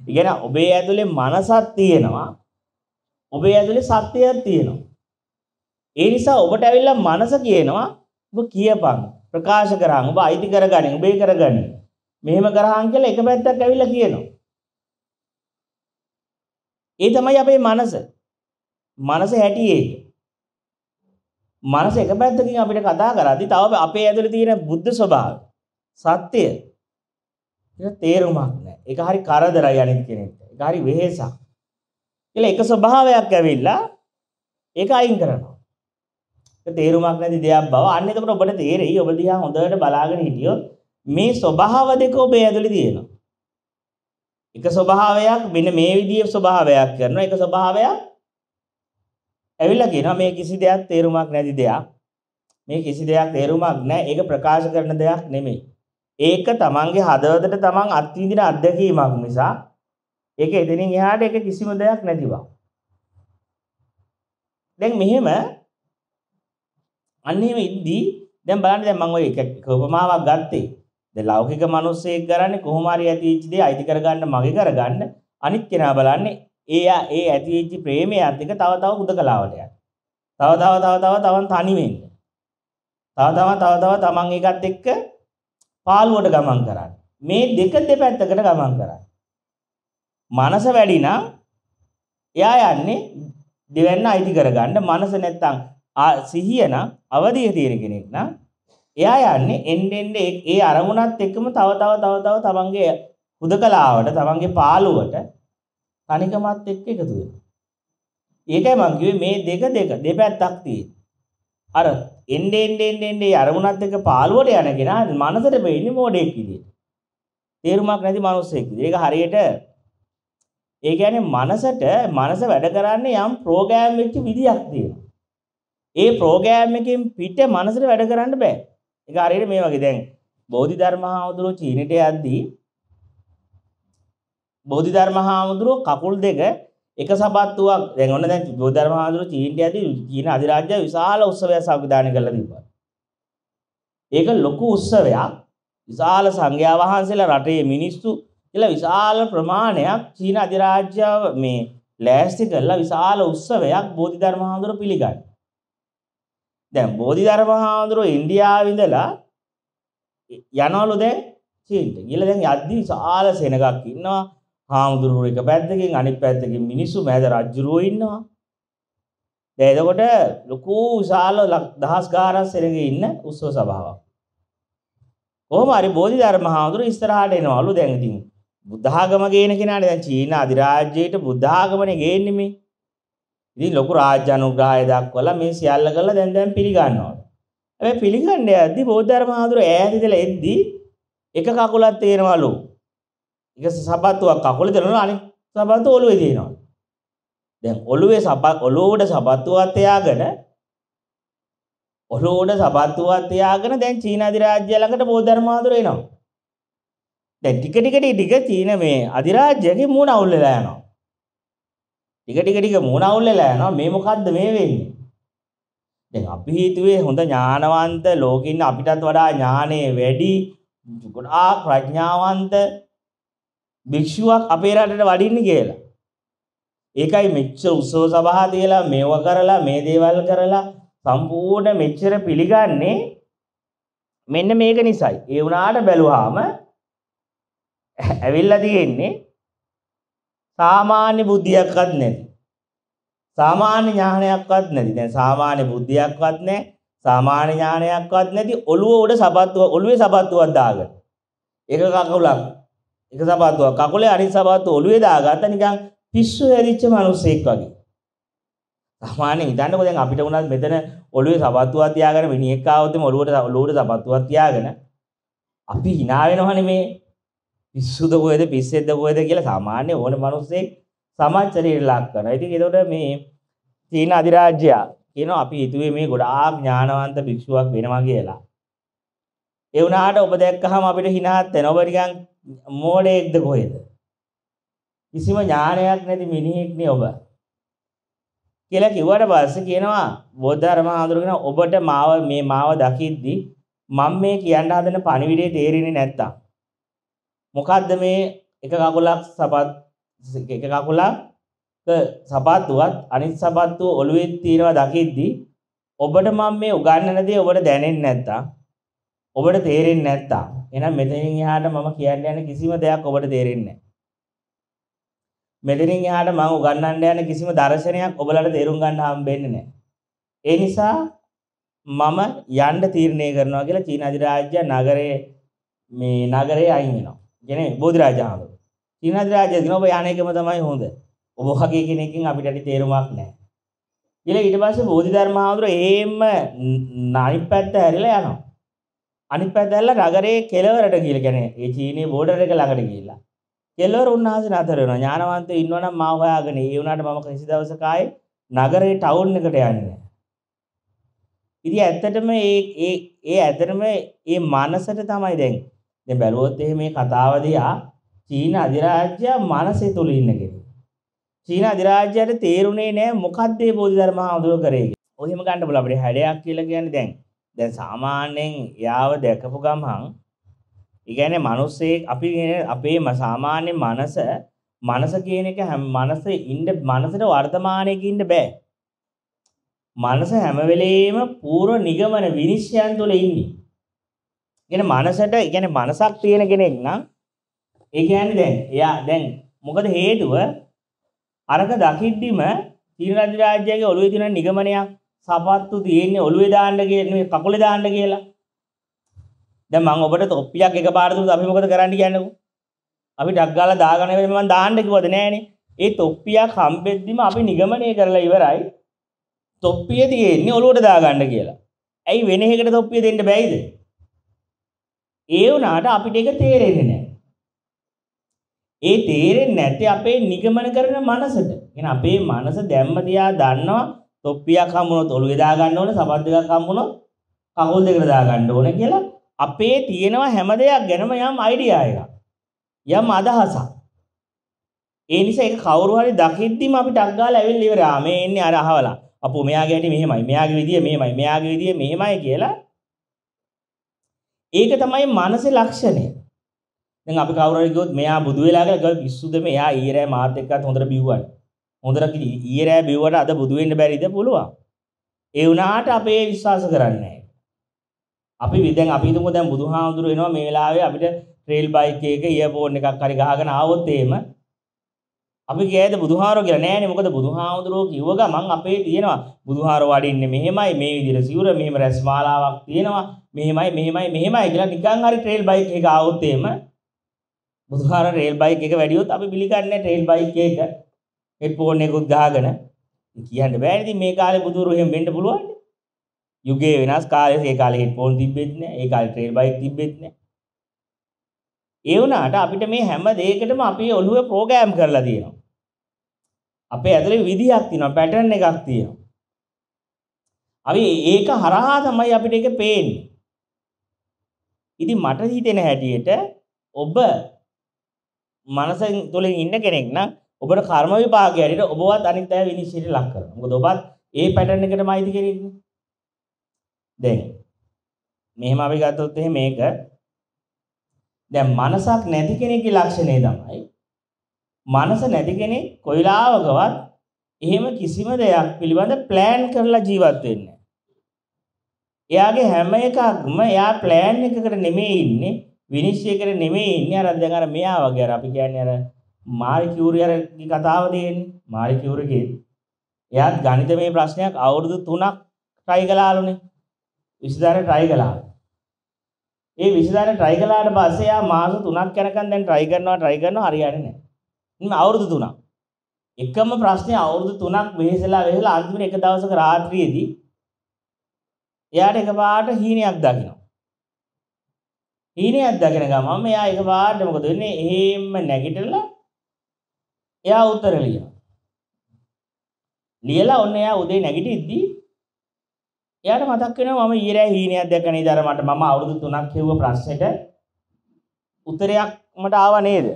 ඒ කියන්නේ ඔබේ ඇතුළේ මනසක් තියෙනවා. ඔබේ ඇතුළේ සත්‍යයක් තියෙනවා. ඒ නිසා ඔබට ඇවිල්ලා මනස කියනවා ඔබ කියපන් ප්‍රකාශ කරන් ඔබ අයිති කරගනින් ඔබේ කරගනින්. මෙහෙම කරහන් කියලා එක පැත්තක් ඇවිල්ලා කියනවා. ඒ තමයි අපේ මනස. මනස හැටි ඒක. මනස එක පැත්තකින් අපිට කතා කරද්දි තව අපේ ඇතුලේ තියෙන බුද්ධ ස්වභාවය සත්‍යය ඒක තේරුමක් නැහැ. ඒක හරි කරදරයි අනිත් කෙනෙක්ට. ඒක හරි වෙහෙසක්. කියලා එක ස්වභාවයක් ඇවිල්ලා ඒක අයින් කරනවා. ඒක තේරුමක් නැති දෙයක් බව අන්න එතකොට ඔබට තේරෙයි ඔබ දිහා හොඳට බලාගෙන හිටියොත් මේ ස්වභාව දෙක ඔබේ ඇතුලේ තියෙනවා. එක ස්වභාවයක් මෙන්න මේ විදිහේ ස්වභාවයක් කරනවා එක ස්වභාවයක් ඇවිල්ලා කියනවා. මේ කිසි දෙයක් තේරුමක් නැති දෙයක්. මේ කිසි දෙයක් තේරුමක් නැහැ. ඒක ප්‍රකාශ කරන දෙයක් නෙමෙයි. ඒක තමන්ගේ හදවතට තමන් අත්විඳින අත්දැකීමක් නිසා ඒක එතනින් එහාට ඒක කිසිම දෙයක් නැතිවා. දැන් මෙහෙම අන්න එහෙම ඉද්දී දැන් බලන්න දැන් මම ඔය එක උපමාවක් ගත්තේ. දැන් ලෞකික මිනිස්සෙක් කරන්නේ කොහොම හරි ඇතිවෙච්ච දේ අයිති කරගන්න මගේ කරගන්න අනිත් කෙනා බලන්නේ ඒ ඒ ඇතිවෙච්ච ප්‍රේමයත් එක තව තව හුදකලාවට යන. තව තව තව තව තවන් තනි වෙන්න. තව තව තව තව තමන් ඒකත් එක්ක පාළුවට ගමන් කරන්නේ. මේ දෙක දෙපැත්තකට ගමන් කරන්නේ. මනස වැඩි නම් එයා යන්නේ දෙවැන්න අයිති කරගන්න මනස නැත්තම් සිහිය නම් අවදිය තියෙන කෙනෙක් නම් එයා යන්නේ එන්න එන්න ඒ අරමුණත් එක්කම තව තව තව තව තමන්ගේ හුදකලාවට තමන්ගේ පාළුවට තනිකමත් එක්ක එකතු වෙනවා. ඒකයි මම කිව්වේ මේ දෙක දෙක දෙපැත්තක් තියෙන. අර එන්න එන්න එන්න එන්න ඒ අරමුණත් එක්ක පාළුවට යන කෙනා මනසට වෙන්නේ මොඩෙක් විදියට. තේරුමක් නැති මිනිස්සෙක් විදියට. ඒක හරියට ඒ කියන්නේ මනසට මනස වැඩ කරන්නේ යම් ප්‍රෝග්‍රෑම් වෙච්ච විදියක් තියෙනවා. ඒ ප්‍රෝග්‍රෑම් එකෙන් පිට මනසට වැඩ කරන්න බෑ. ඒක හරියට මේ වගේ දැන් බෝධිධර්ම හාමුදුරුවෝ චීනෙට යද්දී බෝධිධර්ම හාමුදුරුවෝ කකුල් දෙක එක සබත්තුවක් දැන් ඔන්න දැන් බෝධිධර්ම හාමුදුරුවෝ චීනට යද්දී චීන අධිරාජ්‍ය විශාල උත්සවයක් සංවිධානය කරලා තිබ්බා. ඒක ලොකු උත්සවයක්. විශාල සංඝයා වහන්සේලා රටේ මිනිස්සු කියලා විශාල ප්‍රමාණයක් චීන අධිරාජ්‍ය මේ ලෑස්ති කරලා විශාල උත්සවයක් බෝධිධර්ම හාමුදුරුවෝ පිළිගන්නේ. දැන් බෝධිධර්ම හාමුදුරුවෝ ඉන්දියාවේ ඉඳලා යනවලු දැන් චීනට. ගිහලා දැන් යද්දි විශාල සෙනගක් ඉන්නවා. හාමුදුරුවෝ එක පැත්තකින් අනිත් පැත්තකින් මිනිස්සු මෑද රජුරෝ ඉන්නවා. දැන් එතකොට ලොකු විශාල දහස් ගාණක් සෙනගේ ඉන්න උත්සව සභාවක්. කොහොම හරි බෝධිධර්ම හාමුදුරුවෝ ඉස්සරහට එනවලු දැන් ඉතින් බුද්ධ ආගම ගේන කෙනාට දැන් චීන අධිරාජ්‍යයට බුද්ධ ආගමනේ ගේන්නේ මේ. ඉතින් ලොකු රාජ්‍ය අනුග්‍රහය දක්වලා මේ සියල්ල කරලා දැන් දැන් පිළිගන්නවා. හැබැයි පිළිගන්න යද්දි බෝධ ධර්ම හාමුදුර ඈත ඉඳලා එද්දි එක කකුලක් තේරවලු. එක සබත්තුවක් කකුලේ දෙනවා අනිත් සබත්තු ඔළුවේ තියෙනවා. දැන් ඔළුවේ සබත් ඔළුවට සබත්තුවක් තියාගෙන ඔළුවට සබත්තුවක් තියාගෙන දැන් චීන අධිරාජ්‍ය ළඟට බෝධ ධර්ම හාමුදුර එනවා. දැන් ටික ටික ටික චීන මේ අධිරාජ්‍යගේ මූණ අවුල් වෙලා යනවා. ටික ටික ටික මූණ අවුල් වෙලා යනවා. මේ මොකද්ද මේ වෙන්නේ? දැන් අපි හිතුවේ හොඳ ඥානවන්ත ලෝකින් අපිටත් වඩා ඥානෙ වැඩි ගොඩාක් ප්‍රඥාවන්ත භික්ෂුවක් අපේ රටට වඩින්න කියලා. ඒකයි මෙච්චර උත්සව සභා තියලා මේව කරලා මේ දේවල් කරලා සම්පූර්ණ මෙච්චර පිළිගන්නේ මෙන්න මේක නිසයි. ඒ වුණාට බැලුවාම ඇවිල්ලා තියෙන්නේ සාමාන්‍ය බුද්ධියක්වත් නැති. සාමාන්‍ය ඥානයක්වත් නැති. දැන් සාමාන්‍ය බුද්ධියක්වත් නැහැ. සාමාන්‍ය ඥානයක්වත් නැති ඔළුව උඩ සබත්තුව ඔළුවේ සබත්තුවක් දාගෙන. එක කකුලක් එක සබත්තුවක් කකුලේ අනිත් සබත්තුව ඔළුවේ දාගත්ත නිකන් පිස්සු හැදිච්ච මිනිස්සෙක් වගේ. සාමාන්‍යයෙන් හිතන්නකෝ දැන් අපිට උනත් මෙතන ඔළුවේ සබත්තුවක් තියාගෙන මිනිහෙක් ආවොත් ඔළුවට ඔළුවට සබත්තුවක් තියාගෙන අපි hina වෙනවනේ මේ පිස්සුද කොහෙද පිස්සෙද්ද කොහෙද කියලා සාමාන්‍ය ඕන මිනිස්සෙක් සමාජචරයට ලක් කරනවා. ඉතින් ඒකට මේ චීන අධිරාජ්‍යය කියනවා අපි හිතුවේ මේ ගොඩාක් ඥානවන්ත භික්ෂුවක් වෙනවා කියලා. ඒ වුණාට ඔබ දැක්කහම අපිට හිනාත් වෙන ඔබ නිකන් මෝඩයෙක්ද කොහෙද? කිසිම ඥානයක් නැති මිනිහෙක් නේ ඔබ. කියලා කිව්වට පස්සේ කියනවා බෝධාරම ආඳුරගෙන ඔබට මාව මේ මාව දකිද්දි මම මේ කියන්න හදන පණිවිඩය තේරෙන්නේ නැත්තම් මොකද්ද මේ එක කකුලක් සපත් එක කකුලක් සපත්තුවත් අනිත් සපත්තුව ඔළුවේ තියෙනවා දකිද්දි ඔබට මම මේ උගන්වන දේ ඔබට දැනෙන්නේ නැත්තම් ඔබට තේරෙන්නේ නැත්තම් එහෙනම් මෙතනින් එහාට මම කියන්න යන කිසිම දෙයක් ඔබට තේරෙන්නේ නැහැ. මෙතනින් එහාට මම උගන්වන්න යන කිසිම දර්ශනයක් ඔබලට තේරුම් ගන්න හම්බෙන්නේ නැහැ. ඒ නිසා මම යන්න තීරණය කරනවා කියලා චීන අධිරාජ්‍ය නගරයේ මේ නගරේ අයින් වෙනවා. කියන්නේ බෝධිරාජාමතුරු. සීනාධිරාජයගෙන ඔබ යන්නේකම තමයි හොඳ. ඔබ වගේ කෙනකින් අපිට ඇති තේරුමක් නැහැ. ඊළ ඊට පස්සේ බෝධිධර්මාවතුරු එහෙම අනිත් පැත්ත හැරිලා යනවා. අනිත් පැත්ත ඇල්ලලා නගරේ කෙළවරට ගිහලා කියන්නේ ඒ චීනයේ බෝඩර් එක ළඟට ගිහිල්ලා. කෙළවර උන්වහන්සේ නතර වෙනවා. ඥානවන්තයෝ ඉන්නවනම් මා හොයාගෙන ඒ වුණාට මම කිසි දවසක ආයේ නගරේ ටවුන් එකට යන්නේ නැහැ. ඉතින් ඇත්තටම ඒ ඒ ඒ ඇත්තටම මේ මනසට තමයි දැන් දැන් බැලුවොත් එහෙම මේ කතාව දිහා චීන අධිරාජ්‍ය මනසේ තුල ඉන්න කෙනෙක්. චීන අධිරාජ්‍යයට තේරුනේ නෑ මොකක්ද මේ බෝධිධර්ම හඳුර කරේ කියලා. ඔහෙම ගන්න බල අපිට හැඩයක් කියලා කියන්නේ දැන් දැන් සාමාන්‍යයෙන් යාව දැකපු ගමන් ඒ කියන්නේ මිනිස්සේ අපි අපේ සාමාන්‍ය මනස මනස කියන එක මනස ඉන්න මනසට වර්තමානයක ඉන්න බෑ. මනස හැම වෙලේම පූර්ව නිගමන විනිශ්චයන් තුළ ඉන්නේ. කියන්නේ මනසට කියන්නේ මනසක් තියෙන කෙනෙක් නම් ඒ කියන්නේ දැන් එයා දැන් මොකද හේතුව අරක දකිද්දිම තීන රජ රාජ්‍යයේ ඔළුවේ තියෙන නිගමනයක් සපත්තු තියෙන්නේ ඔළුවේ දාන්න කියලා කකුලේ දාන්න කියලා. දැන් මම ඔබට තොප්පියක් එකපාරට දුන්නොත් අපි මොකද කරන්න කියන්නකෝ? අපි ඩක් ගාලා දාගන්න වෙන්නේ මම දාන්න කිව්වද නෑනේ. ඒ තොප්පියක් හම්බෙද්දිම අපි නිගමනය කරලා ඉවරයි. තොප්පිය තියෙන්නේ ඔළුවට දාගන්න කියලා. ඇයි වෙන එකකට තොප්පිය දෙන්න බැයිද? ඒ වුණාට අපිට ඒක තේරෙන්නේ නැහැ. ඒ තේරෙන්නේ නැති අපේ නිගමන කරන මනසට. එහෙනම් අපේ මනස දැම්ම තියා දන්නවා තොප්පියක් හම්බුනොත් ඔළුවේ දා ගන්න ඕනේ, සපත් දෙකක් හම්බුනොත් කකුල් දෙකට දා ගන්න ඕනේ කියලා අපේ තියෙනවා හැම දෙයක් ගැනම යම් අයිඩියා එකක්. යම් අදහසක්. ඒ නිසා ඒක කවුරු හරි දකිද්දිම අපි ටක් ගාලා ඇවිල්ලා ඉවරයි. මේ එන්නේ අර අහවලා. අපෝ මෙයාගේ හැටි මෙහෙමයි. මෙයාගේ විදිය මෙහෙමයි. මෙයාගේ විදිය මෙහෙමයි කියලා. ඒක තමයි මනසේ ලක්ෂණය. දැන් අපි කවුරු හරි ගියොත් මෙයා බුදු වෙලා කියලා ගල් පිස්සුද මෙයා ඊරෑ මාත් එක්කත් හොඳට බිව්වනේ. හොඳට ඊරෑ බිව්වට අද බුදු වෙන්න බැරිද පුළුවන්. ඒ වුණාට අපේ විශ්වාස කරන්නේ අපි දැන් අපි හිතමු දැන් බුදුහාමුදුරු එනවා මේ වෙලාවේ අපිට ට්‍රේල් බයික් එකක ඉයර්ෆෝන් එකක් හරි ගහගෙන ආවොත් එහෙම අපි කියයිද බුදුහාරෝ කියලා නෑනේ මොකද බුදුහාමුදුරුවෝ කිව්ව ගමන් අපේ තියෙනවා බුදුහාරෝ වඩින්නේ මෙහෙමයි මේ විදිහට සිවුර මෙහෙම රැස් මාලාවක් තියෙනවා මෙහෙමයි මෙහෙමයි මෙහෙමයි කියලා නිකන් හරි ට්‍රේල් බයික් එක ආවොත් එහෙම බුදුහාරෝ ට්‍රේල් බයික් එක වැඩිවොත් අපි පිළිගන්නේ ට්‍රේල් බයික් එක හෙඩ්ෆෝන් එකකුත් ගහගෙන. කියන්න බෑ ඉතින් මේ කාලේ බුදුරු එහෙම වෙන්න පුළුවන් යුගයේ වෙනස් කාලේ ඒ කාලේ හෙඩ්ෆෝන් තිබෙත් නෑ ඒ කාලේ ට්‍රේල් බයික් තිබෙත් නෑ. ඒ වුණාට අපිට මේ හැම දෙයකටම අපි ඔළුවේ ප්‍රෝග්‍රෑම් කරලා තියෙනවා. අපේ ඇතුලේ විදිහක් තියෙනවා පැටර්න් එකක් තියෙනවා. අපි ඒක හරහා තමයි අපිට ඒක පේන්නේ. ඉතින් මට හිතෙන හැටියට ඔබ මනසෙන් තුලින් ඉන්න කෙනෙක් නම් ඔබට කර්ම විපාකය හැටියට ඔබවත් අනිත් අය විනිශ්චයට ලක් කරනවා. මොකද ඔබත් ඒ පැටර්න් එකටම අයිති කෙනෙක්නේ. දැන් මෙහෙම අපි ගත්තොත් එහෙම මේක දැන් මනසක් නැති කෙනෙක්ගේ ලක්ෂණය තමයි මනස නැති කෙනෙක් කොයිලාවකවත් එහෙම කිසිම දෙයක් පිළිබඳ ප්ලෑන් කරලා ජීවත් වෙන්නේ එයාගේ හැම එකක්ම එයා ප්ලෑන් එකකට නෙමෙයි ඉන්නේ විනිශ්චයකට නෙමෙයි ඉන්නේ අර දැන් අර මෙයා වගේ අර අපි කියන්නේ අර මාරි කියුරියරගේ කතාව දෙන්නේ මාරි කියුරිගේ එයාත් ගණිතමය ප්‍රශ්නයක් අවුරුදු 3ක් try කළාලුනේ 20 try කළා. ඒ 20 try කළාට පස්සේ එයා මාස 3ක් යනකම් දැන් try කරනවා try කරනවා හරියන්නේ නැහැ. ඉතින් අවුරුදු 3ක්. එකම ප්‍රශ්නේ අවුරුදු 3ක් වෙහෙසලා වෙහෙසලා අන්තිමට එක දවසක රාත්‍රියේදී එයාට එකපාරට හීනයක් දකිනවා. හීනයක් දකින ගමන් මෙයා එකපාරට මොකද වෙන්නේ? එහෙම්ම නැගිටලා එයා උත්තර ලියනවා. ලියලා ඔන්න එයා උදේ නැගිටිද්දී එයාට මතක් වෙනවා මම ඊයේ රෑ හීනයක් දැක්ක නේද අර මට මම අවුරුදු 3ක් හෙව්ව ප්‍රශ්නෙට උත්තරයක් මට ආව නේද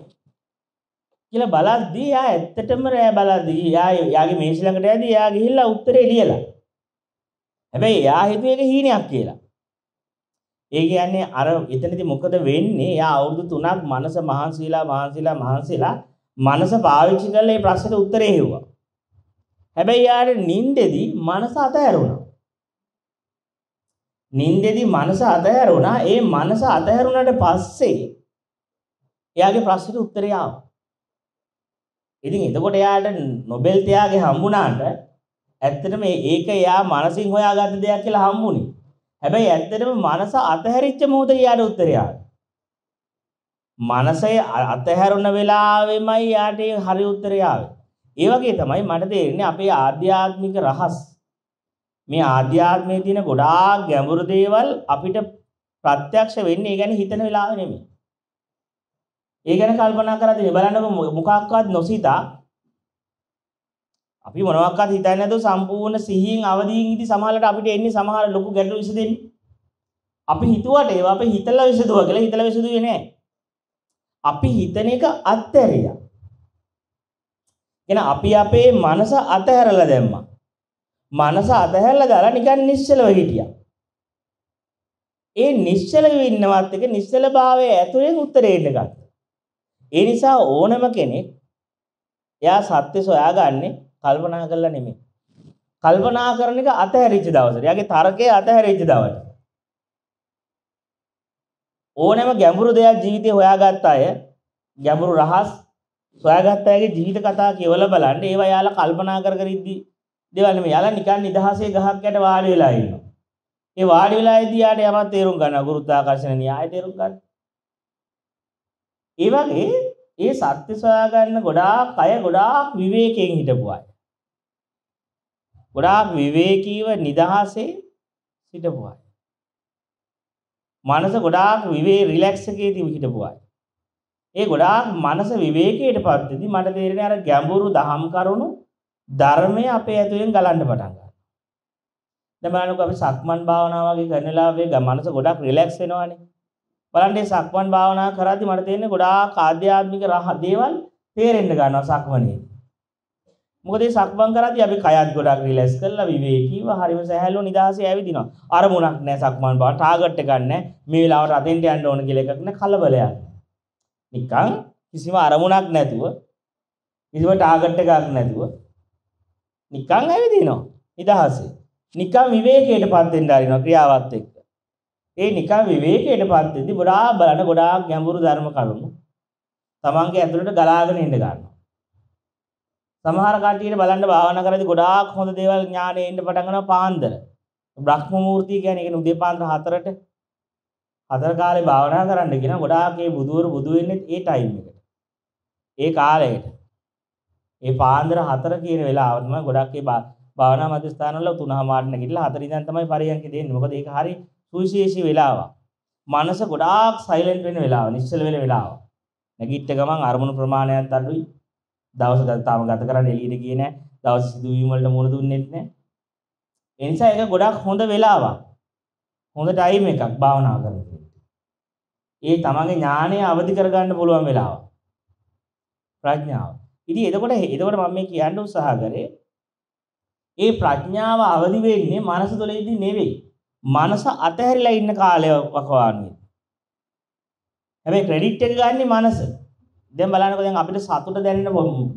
කියලා බලද්දී එයා ඇත්තටම රෑ බලද්දී එයා එයාගේ මේස් ළඟට යද්දී එයා ගිහිල්ලා උත්තරේ ලියලා හැබැයි එයා හිතුවේ ඒක හීනයක් කියලා ඒ කියන්නේ අර එතනදී මොකද වෙන්නේ එයා අවුරුදු 3ක් මනස මහන්සිලා මහන්සිලා මහන්සිලා මනස පාවිච්චි කරලා මේ ප්‍රශ්නෙට උත්තරේ හෙව්වා හැබැයි යාට නින්දෙදී මනස අතහැරුණා නින්දෙදි මනස අතහැරුණා. ඒ මනස අතහැරුණාට පස්සේ එයාගේ ප්‍රශ්නෙට උත්තරය ආවා. ඉතින් එතකොට එයාට නොබෙල් තියාගේ හම්බුණාට ඇත්තටම ඒක එයා මනසින් හොයාගත්ත දෙයක් කියලා හම්බුනේ. හැබැයි ඇත්තටම මනස අතහැරිච්ච මොහොතේ එයාට උත්තරය ආවේ. මනසේ අතහැරුණ වෙලාවෙමයි යාට හරි උත්තරය ආවේ. ඒ වගේ තමයි මට තේරෙන්නේ අපේ ආධ්‍යාත්මික රහස් මේ ආධ්‍යාත්මයේ තියෙන ගොඩාක් ගැඹුරු දේවල් අපිට ප්‍රත්‍යක්ෂ වෙන්නේ ඒ ගැන හිතන වෙලාව නෙමෙයි. ඒ ගැන කල්පනා කරද්දී බලන්නකො මොකක්වත් නොසිතා අපි මොනවාක්වත් හිතන්නේ නැතුව සම්පූර්ණ සිහියෙන් අවදීන් ඉදි සමහරවිට අපිට එන්නේ සමහර ලොකු ගැටලු විසඳෙන්නේ. අපි හිතුවට ඒවා අපි හිතලා විසඳුවා කියලා හිතලා විසඳුවේ නෑ. අපි හිතන එක අත්හැරියා. එන අපි අපේ මනස අතහැරලා දැම්මා. මනස අතහැරලා දාලා නිකන් නිශ්චලව හිටියා. ඒ නිශ්චලව ඉන්නවත් එක නිශ්චල භාවයේ ඇතුලෙන් උත්තරේ එන්න ගත්තා. ඒ නිසා ඕනම කෙනෙක් එයා සත්‍ය සොයාගන්නේ කල්පනා කරලා නෙමෙයි. කල්පනා කරන එක අතහැරිච්ච දවසට. එයාගේ තර්කය අතහැරිච්ච දවසට. ඕනෑම ගැඹුරු දෙයක් ජීවිතේ හොයාගත්ත අය ගැඹුරු රහස් සොයාගත්ත අයගේ ජීවිත කතා කියවලා බලන්න ඒවා යාලා කල්පනා කර කර ඉද්දි දේවල් නෙමෙයි. යාලා නිකන් නිදහසේ ගහක් යට වාඩි වෙලා ඉන්නවා. ඒ වාඩි වෙලා ඉද්දි යාට යමක් තේරුම් ගන්නවා. ගුරුත්වාකර්ෂණ න්‍යාය තේරුම් ගන්න. ඒ වගේ ඒ සත්‍ය සොයාගන්න ගොඩාක් අය ගොඩාක් විවේකයෙන් හිටපු අය. ගොඩාක් විවේකීව නිදහසේ හිටපු අය. මනස ගොඩාක් විවේ රිලැක්ස් එකේදී හිටපු අය. ඒ ගොඩාක් මනස විවේකයටපත් වෙද්දි මට තේරෙන්නේ අර ගැඹුරු දහම් කරුණු ධර්මය අපේ ඇතුලෙන් ගලන්න පටන් ගන්නවා. දැන් බලන්නකෝ අපි සක්මන් භාවනාව වගේ කරන ලාභයේ මනස ගොඩාක් රිලැක්ස් වෙනවානේ. බලන්න මේ සක්මන් භාවනා කරද්දි මට තේරෙන්නේ ගොඩාක් ආධ්‍යාත්මික රහ දේවල් තේරෙන්න ගන්නවා සක්මනේ. මොකද මේ සක්මන් කරද්දි අපි කයත් ගොඩක් රිලැක්ස් කරලා විවේකීව හරිම සහැල්ලුව නිදහසේ ඇවිදිනවා. අරමුණක් නැහැ සක්මන් භාවන ටාගට් එකක් නැහැ. මේ වෙලාවට අතෙන්ට යන්න ඕන කියලා එකක් නැහැ කලබලයක්. නිකන් කිසිම අරමුණක් නැතුව කිසිම ටාගට් එකක් නැතුව නිකන් ඇවිදිනවා නිදහසේ. නිකන් විවේකයටපත් වෙන්න ආරිනවා ක්‍රියාවත් එක්ක. ඒ නිකන් විවේකයටපත් වෙද්දි ගොඩාක් බලන ගොඩාක් ගැඹුරු ධර්ම කරුණු තමන්ගේ ඇතුළට ගලාගෙන එන්න ගන්නවා. සමහර කට්ටියට බලන්න භාවනා කරද්දී ගොඩාක් හොඳ දේවල් ඥානෙ එන්න පටන් ගන්නවා පාන්දර. බ්‍රහ්ම මූර්තිය කියන්නේ ඒකනේ උදේ පාන්දර 4ට හතර කාලේ භාවනා කරන්න කියන ගොඩාක් ඒ බුදුවරු බුදු වෙන්නේ ඒ ටයිම් එකට. ඒ කාලයට. ඒ පාන්දර 4 කියන වෙලාව තමයි ගොඩක් ඒ භාවනා මධ්‍යස්ථානවල 3:00 නැගිටලා 4 ඉඳන් තමයි පරියන්ක දෙන්නේ. මොකද ඒක හරිය සුවිශේෂී වෙලාවක්. මනස ගොඩාක් සයිලන්ට් වෙන වෙලාව, නිශ්චල වෙන වෙලාව. නැගිට ගමන් අරමුණු ප්‍රමාණයත් අඩුයි. දවස තාම ගත කරන්න එළියට ගියේ නැහැ. දවස් සිදුවීම් වලට මුහුණ දුන්නෙත් නැහැ. ඒ නිසා ඒක ගොඩක් හොඳ වෙලාවක්. හොඳ ටයිම් එකක් භාවනා කරන්න. ඒ තමන්ගේ ඥානය අවදි කරගන්න පුළුවන් වෙලාවක්. ප්‍රඥාව. ඉතින් එතකොට එතකොට මම මේ කියන්න උත්සාහ කරේ ඒ ප්‍රඥාව අවදි වෙන්නේ මනස තුළදී නෙවෙයි. මනස අතහැරිලා ඉන්න කාලය වකවානුවේ. හැබැයි ක්‍රෙඩිට් එක ගන්නේ මනස. දැන් බලන්නකෝ දැන් අපිට සතුට දැනෙන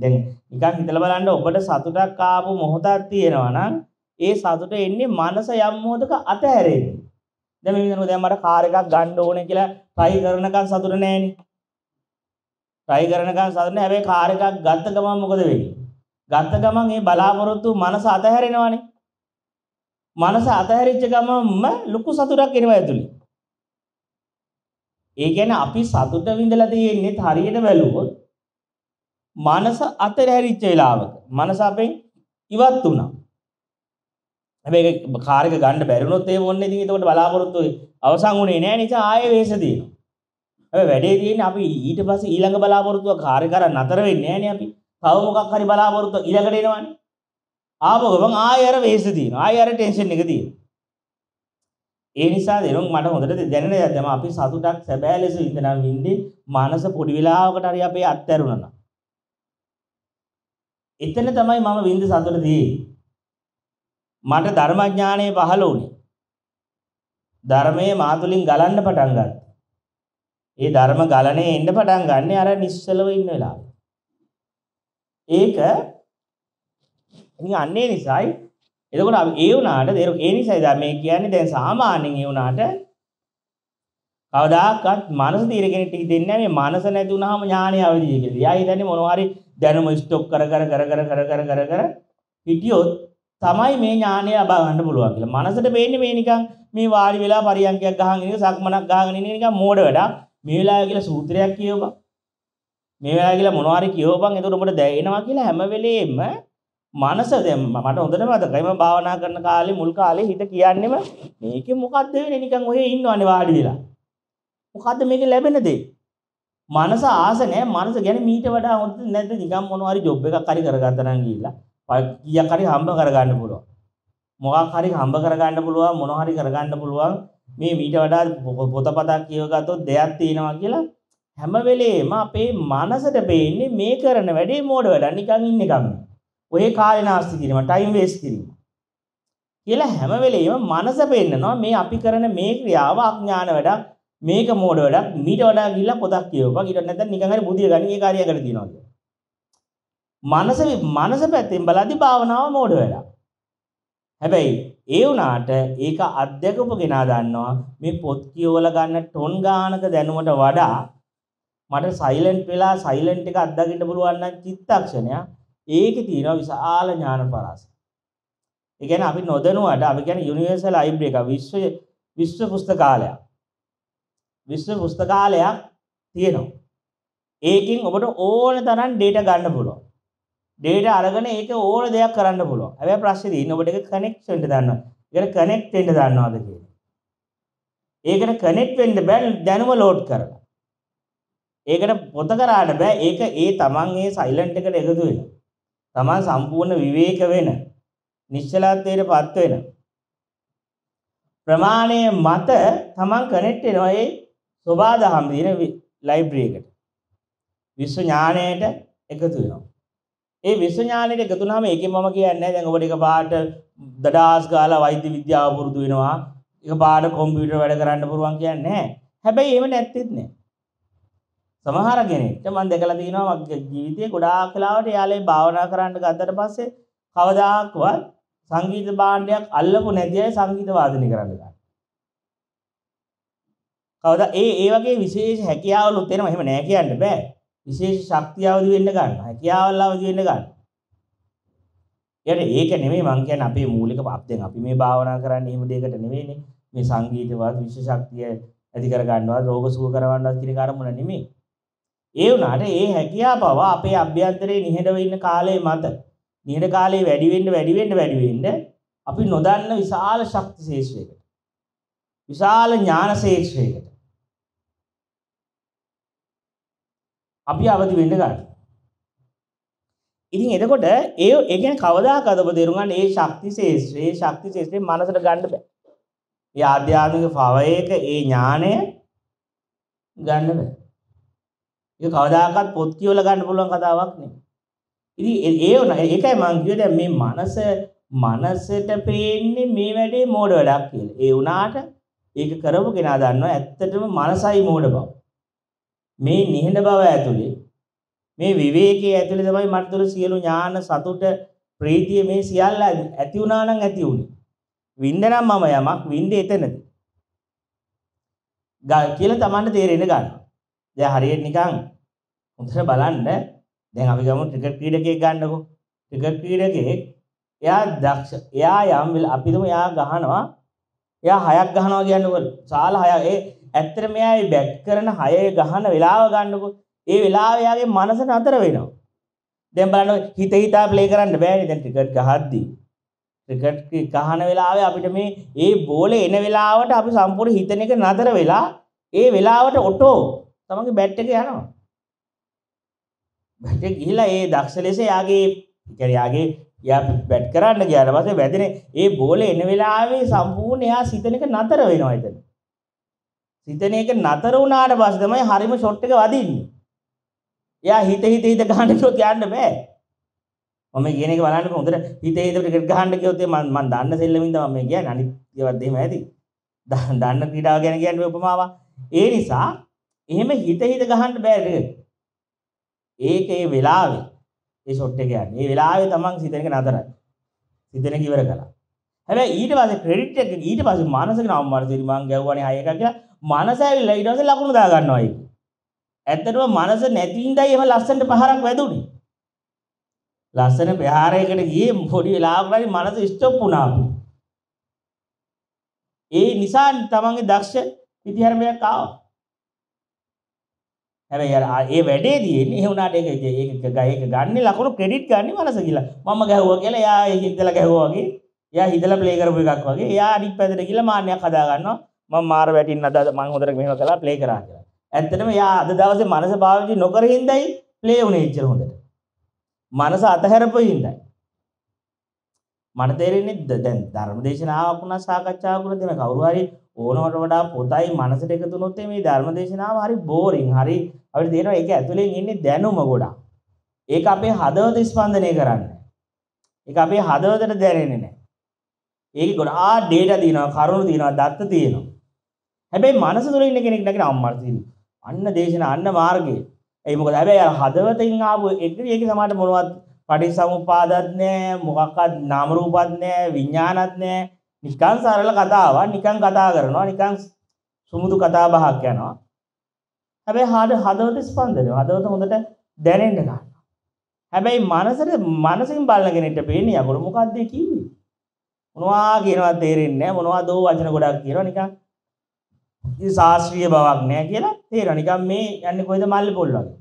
දැන් නිකන් හිතලා බලන්න ඔබට සතුටක් ආපු මොහොතක් තියෙනවා නම් ඒ සතුට එන්නේ මනස යම් මොහොතක අතහැරෙන්නේ. දැන් මේ විදිහට දැන් මට කාර් එකක් ගන්න ඕනේ කියලා try කරනකන් සතුට නැහැනේ. try කරනකන් සතුට නැහැ. හැබැයි කාර් එකක් ගත්ත ගමන් මොකද වෙන්නේ? ගත්ත ගමන් ඒ බලාපොරොත්තු මනස අතහැරෙනවානේ. මනස අතහැරිච්ච ගමන්ම ලොකු සතුටක් එනවා ඇතුළේ. ඒ කියන්නේ අපි සතුට විඳලා තියෙන්නේ හරියට බැලුවොත් මනස අතහැරිච්ච වෙලාවක මනස අපෙන් ඉවත් වුණා. හැබැයි කාර් එක ගන්න බැරි වුණොත් ඒ මොන්නේ ඉතින් එතකොට බලාපොරොත්තු අවසන් වුණේ නැහැ නිසා ආයෙ වෙහෙස දෙනවා. හැබැයි වැඩේ තියෙන්නේ අපි ඊට පස්සේ ඊළඟ බලාපොරොත්තුව කාර් එක කරන් නතර වෙන්නේ නැහනේ අපි. තව මොකක් හරි බලාපොරොත්තු ඊළඟට එනවනේ. ආපහු ගමන් ආයෙ අර වෙහෙස තියෙනවා. ආයෙ අර ටෙන්ෂන් එක තියෙනවා. ඒ නිසා දෙනුම් මට හොඳට දැනෙන දෙයක් තමයි අපි සතුටක් සැබෑ ලෙස විඳිනවා වින්දේ මනස පොඩි වෙලාවකට හරි අපේ අත්හැරුණා. එතන තමයි මම විඳ සතුට තියෙන්නේ. මට ධර්මඥානය පහළ වුණේ. ධර්මයේ මා තුලින් ගලන්න පටන් ගත්තා. ඒ ධර්ම ගලණේ එන්න පටන් ගන්න අර නිශ්චලව ඉන්න වෙලාවේ. ඒක ඉතින් අන්නේ නිසායි එතකොට අපි ඒ වුණාට ඒ නිසායි දැන් මේ කියන්නේ දැන් සාමාන්‍යයෙන් ඒ වුණාට කවදාකවත් මනස తీරගෙන හිතෙන්නේ නැහැ මේ මනස නැති වුනහම ඥානය අවදිය කියලා. එයා හිතන්නේ මොනවා හරි දැනුම ස්ටොක් කර කර කර කර කර කර කර කර හිටියොත් තමයි මේ ඥානය ලබා ගන්න පුළුවන් කියලා. මනසට වෙන්නේ මේ නිකන් මේ වාඩි වෙලා පරියන්කයක් ගහගෙන ඉන්න සක්මනක් ගහගෙන ඉන්න නිකන් මෝඩ වැඩක්. මේ වෙලාවේ කියලා සූත්‍රයක් කියවපන්. මේ වෙලාවේ කියලා මොනවා හරි කියවපන්. එතකොට ඔබට දැනෙනවා කියලා හැම වෙලේම මනස දැන් මට හොඳට මතකයි මම භාවනා කරන කාලේ මුල් කාලේ හිත කියන්නේම මේකේ මොකද්ද වෙන්නේ නිකන් ඔහේ ඉන්නවනේ වාඩි වෙලා. මොකද්ද මේකේ ලැබෙන දේ? මනස ආස නැහැ මනස ගැන මීට වඩා හොඳ නැද්ද නිකන් මොනවා හරි ජොබ් එකක් හරි කරගත්තා නම් ගිහිල්ලා කීයක් හරි හම්බ කරගන්න පුළුවන්. මොකක් හරි හම්බ කරගන්න පුළුවන් මොනවා හරි කරගන්න පුළුවන් මේ මීට වඩා පොතපතක් කියව ගත්තොත් දෙයක් තියෙනවා කියලා හැම වෙලේම අපේ මනසට පේන්නේ මේ කරන වැඩේ මෝඩ වැඩ නිකන් ඉන්න එකම. ඔය කාලේ නාස්ති කිරීම ටයිම් වේස්ට් කිරීම. කියලා හැම වෙලේම මනස පෙන්නනවා මේ අපි කරන මේ ක්‍රියාව අඥාන වැඩක් මේක මෝඩ වැඩක් මීට වඩා ගිහිල්ලා පොතක් කියවපන් ඊට නැත්නම් නිකන් හරි බුදිය ගන්න ඒ කාර්යය කරලා තියනවා කියලා. මනස මනස පැත්තෙන් බලද්දි භාවනාව මෝඩ වැඩක්. හැබැයි ඒ වුණාට ඒක අධ්‍යක්ෂකව ගෙනා දන්නවා මේ පොත් කියවලා ගන්න ටොන් ගානක දැනුමට වඩා මට සයිලන්ට් වෙලා සයිලන්ට් එක අත්දකින්න පුළුවන් නම් චිත්තක්ෂණයක් ඒකේ තියෙනවා විශාල ඥාන පරාසය. ඒ කියන්නේ අපි නොදැනුවට අපි කියන්නේ යුනිවර්සල් ලයිබ්‍රරි එක විශ්ව විශ්ව පුස්තකාලයක්. විශ්ව පුස්තකාලයක් තියෙනවා. ඒකෙන් ඔබට ඕන තරම් data ගන්න පුළුවන්. data අරගෙන ඒක ඕන දෙයක් කරන්න පුළුවන්. හැබැයි ප්‍රශ්නේ තියෙන්නේ ඔබට ඒක කනෙක්ට් වෙන්න දන්නවා. ඒකට කනෙක්ට් වෙන්න දන්නවද කියලා. ඒකට කනෙක්ට් වෙන්න බෑ දැනුම ලෝඩ් කරලා. ඒකට පොත කරාට බෑ ඒක ඒ තමන් ඒ සයිලන්ට් එකට එකතු වෙනවා. තමන් සම්පූර්ණ විවේක වෙන නිශ්චලත්වයට පත් වෙන ප්‍රමාණය මත තමන් කනෙක්ට් වෙනවා ඒ සෝබාදහම් දින ලයිබ්‍රරි එකට. විශ්ව ඥාණයට එකතු වෙනවා. ඒ විශ්ව ඥාණයට එකතු වුණාම ඒකෙන් මම කියන්නේ දැන් ඔබට එකපාරට දඩාස් ගාලා වෛද්‍ය විද්‍යාව පුරුදු වෙනවා. එකපාරට කම්පියුටර් වැඩ කරන්න පුළුවන් කියන්නේ නැහැ. හැබැයි එහෙම නැත්තේත් නෑ. සමහර කෙනෙක්ට මම දැකලා තියෙනවා මගේ ජීවිතේ ගොඩාක් වෙලාවට යාළුවේ භාවනා කරන්න ගත්තට පස්සේ කවදාක්වත් සංගීත භාණ්ඩයක් අල්ලපු නැති අය සංගීත වාදනය කරන්න ගන්නවා. කවදා ඒ ඒ වගේ විශේෂ හැකියාවලුත් එනවා එහෙම නෑ කියන්න බෑ. විශේෂ ශක්තිය අවදි වෙන්න ගන්නවා. හැකියාවල් අවදි වෙන්න ගන්නවා. ඊට ඒක නෙමෙයි මං කියන්නේ අපේ මූලික දැන් අපි මේ භාවනා කරන්නේ එහෙම දෙයකට නෙමෙයිනේ. මේ සංගීතවත් විශේෂ ශක්තිය ඇති කර ගන්නවත් රෝග ඒ වුණාට ඒ හැකියාව පව අපේ අභ්‍යන්තරයේ නිහඬව ඉන්න කාලයේ මත නිහඬ කාලේ වැඩි වෙන්න වැඩි වෙන්න වැඩි වෙන්න අපි නොදන්න විශාල ශක්ති ශේෂ්ත්‍රයකට විශාල ඥාන ශේෂ්ත්‍රයකට අපි අවදි වෙන්න ගන්න. ඉතින් එතකොට ඒ ඒ කියන්නේ කවදාකද ඔබ තේරුම් ගන්න ඒ ශක්ති ශේෂ්ත්‍රය ඒ ශක්ති ශේෂ්ත්‍රය මනසට ගන්න බෑ. ඒ ආධ්‍යාත්මික භවයක ඒ ඥාණය ගන්න බෑ. ඒක කවදාකවත් පොත් කියවලා ගන්න පුළුවන් කතාවක් නෙමෙයි. ඉතින් ඒ වුණා ඒකයි මම කිව්වේ දැන් මේ මනස මනසට පේන්නේ මේ වැඩේ මෝඩ වැඩක් කියලා. ඒ වුණාට ඒක කරපු කෙනා දන්නවා ඇත්තටම මනසයි මෝඩ බව. මේ නිහඬ බව ඇතුලේ මේ විවේකයේ ඇතුලේ තමයි මට දුර සියලු ඥාන සතුට ප්‍රීතිය මේ සියල්ල ඇති වුණා නම් ඇති උනේ. විඳ නම් මම යමක් විඳ එතනද. කියලා Tamanට තේරෙන්න ගන්නවා. දැන් හරියට නිකන් හොඳට බලන්න. දැන් අපි ගමු ක්‍රිකට් ක්‍රීඩකයෙක් ගන්නකො. ක්‍රිකට් ක්‍රීඩකයෙක් එයා දක්ෂ එයා යම් අපි තුමු එයා ගහනවා. එයා හයක් ගහනවා කියන්නකො. සාල හයක්. ඒ ඇත්තට මෙයා මේ බැට් කරන හය ගහන වෙලාව ගන්නකො. ඒ වෙලාව එයාගේ මනස නතර වෙනවා. දැන් බලන්න හිත හිතා ප්ලේ කරන්න බෑනේ දැන් ක්‍රිකට් ගහද්දී. ක්‍රිකට් ගහන වෙලාවේ අපිට මේ ඒ බෝලේ එන වෙලාවට අපි සම්පූර්ණ හිතන එක නතර වෙලා ඒ වෙලාවට ඔටෝ තමන්ගේ බැට් එක යනවා. බැට් එක ගිහිලා ඒ දක්ෂ ලෙස යාගේ කියන්නේ යාගේ යා බැට් කරන්න ගියාට පස්සේ වැදෙන ඒ බෝලේ එන වෙලාවේ සම්පූර්ණ එයා සිතන එක නතර වෙනවා එතන. සිතන එක නතර වුණාට පස්සේ තමයි හරිම ෂොට් එක වදින්නේ. එයා හිත හිත හිත ගහන්න කිව්වොත් යන්න බෑ. මම කියන එක බලන්නකො හොඳට හිත හිත ක්‍රිකට් ගහන්න කිව්වොත් මම මම දන්න සෙල්ලමින්ද මම කියන්නේ අනිත් ඒවත් එහෙම ඇති. දන්න ක්‍රීඩාව ගැන කියන්නේ උපමාවක්. ඒ නිසා එහෙම හිත හිත ගහන්න බෑ ටික. ඒක ඒ වෙලාවේ ඒ ෂොට් එක යන්නේ. ඒ වෙලාවේ තමන් සිතන එක නතරයි. සිතන එක ඉවර කළා. හැබැයි ඊට පස්සේ ක්‍රෙඩිට් එක ඊට පස්සේ මානසික නම් මානසික මං ගැව්වනේ හය එකක් කියලා මනස ඇවිල්ලා ඊට පස්සේ ලකුණු දා ගන්නවා ඒක. ඇත්තටම මනස නැති ඉඳයි එහෙම ලස්සනට පහරක් වැදුනේ. ලස්සන ප්‍රහාරයකට ගියේ පොඩි වෙලාවකට මනස ස්ටොප් වුණා අපි. ඒ නිසා තමන්ගේ දක්ෂ විද්‍යාරම්භයක් ආවා. හැබැයි අර ඒ වැඩේ තියෙන්නේ ඒ වුණාට ඒක ඒක ඒක ගන්න ලකුණු ක්‍රෙඩිට් ගන්න මනස කියලා. මම ගැහුවා කියලා එයා ඒක ඉඳලා ගැහුවා වගේ. එයා හිතලා ප්ලේ කරපු එකක් වගේ. එයා අනිත් පැත්තට ගිහලා මාන්නයක් හදා ගන්නවා. මම මාර වැටින්න අද මම හොඳට මෙහෙම කළා ප්ලේ කරා කියලා. ඇත්තටම එයා අද දවසේ මනස පාවිච්චි නොකර හින්දායි ප්ලේ වුනේ ඉච්චර හොඳට. මනස අතහැරපු හින්දායි. මට තේරෙන්නේ දැන් ධර්ම දේශනාවක් වුණා සාකච්ඡාවක් වුණා දෙන කවුරු හරි ඕනවට වඩා පොතයි මනසට එකතු වුණොත් මේ ධර්ම දේශනාව හරි බෝරින් හරි අපිට තේරෙනවා ඒක ඇතුලෙන් ඉන්නේ දැනුම ගොඩක්. ඒක අපේ හදවත ස්පන්දනය කරන්නේ. ඒක අපේ හදවතට දැනෙන්නේ නැහැ. ඒක ගොඩාක් ඩේටා තියෙනවා, කරුණු තියෙනවා, දත්ත තියෙනවා. හැබැයි මනස තුළ ඉන්න කෙනෙක් නැගෙන අම්මට තියෙනවා. අන්න දේශන අන්න මාර්ගය. ඒ මොකද හැබැයි අර හදවතින් ආපු ඒක ඒක සමාට මොනවත් පටිසමුපාදත් නෑ මොකක්වත් නාම රූපත් නෑ විඥානත් නෑ නිකන් සරල කතාවක් නිකන් කතා කරනවා නිකන් සුමුදු කතා බහක් යනවා හැබැයි හද හදවත ස්පන්දනය හදවත හොඳට දැනෙන්න ගන්නවා හැබැයි මනසට මනසින් බලන කෙනෙක්ට පේන්නේ යකෝ මොකද්ද කිව්වේ මොනවා කියනවා තේරෙන්නේ නැහැ මොනවද වචන ගොඩක් කියනවා නිකන් ශාස්ත්‍රීය බවක් නෑ කියලා තේරෙනවා. නිකන් මේ යන්නේ කොයිද මල්ලේ පොල් වගේ.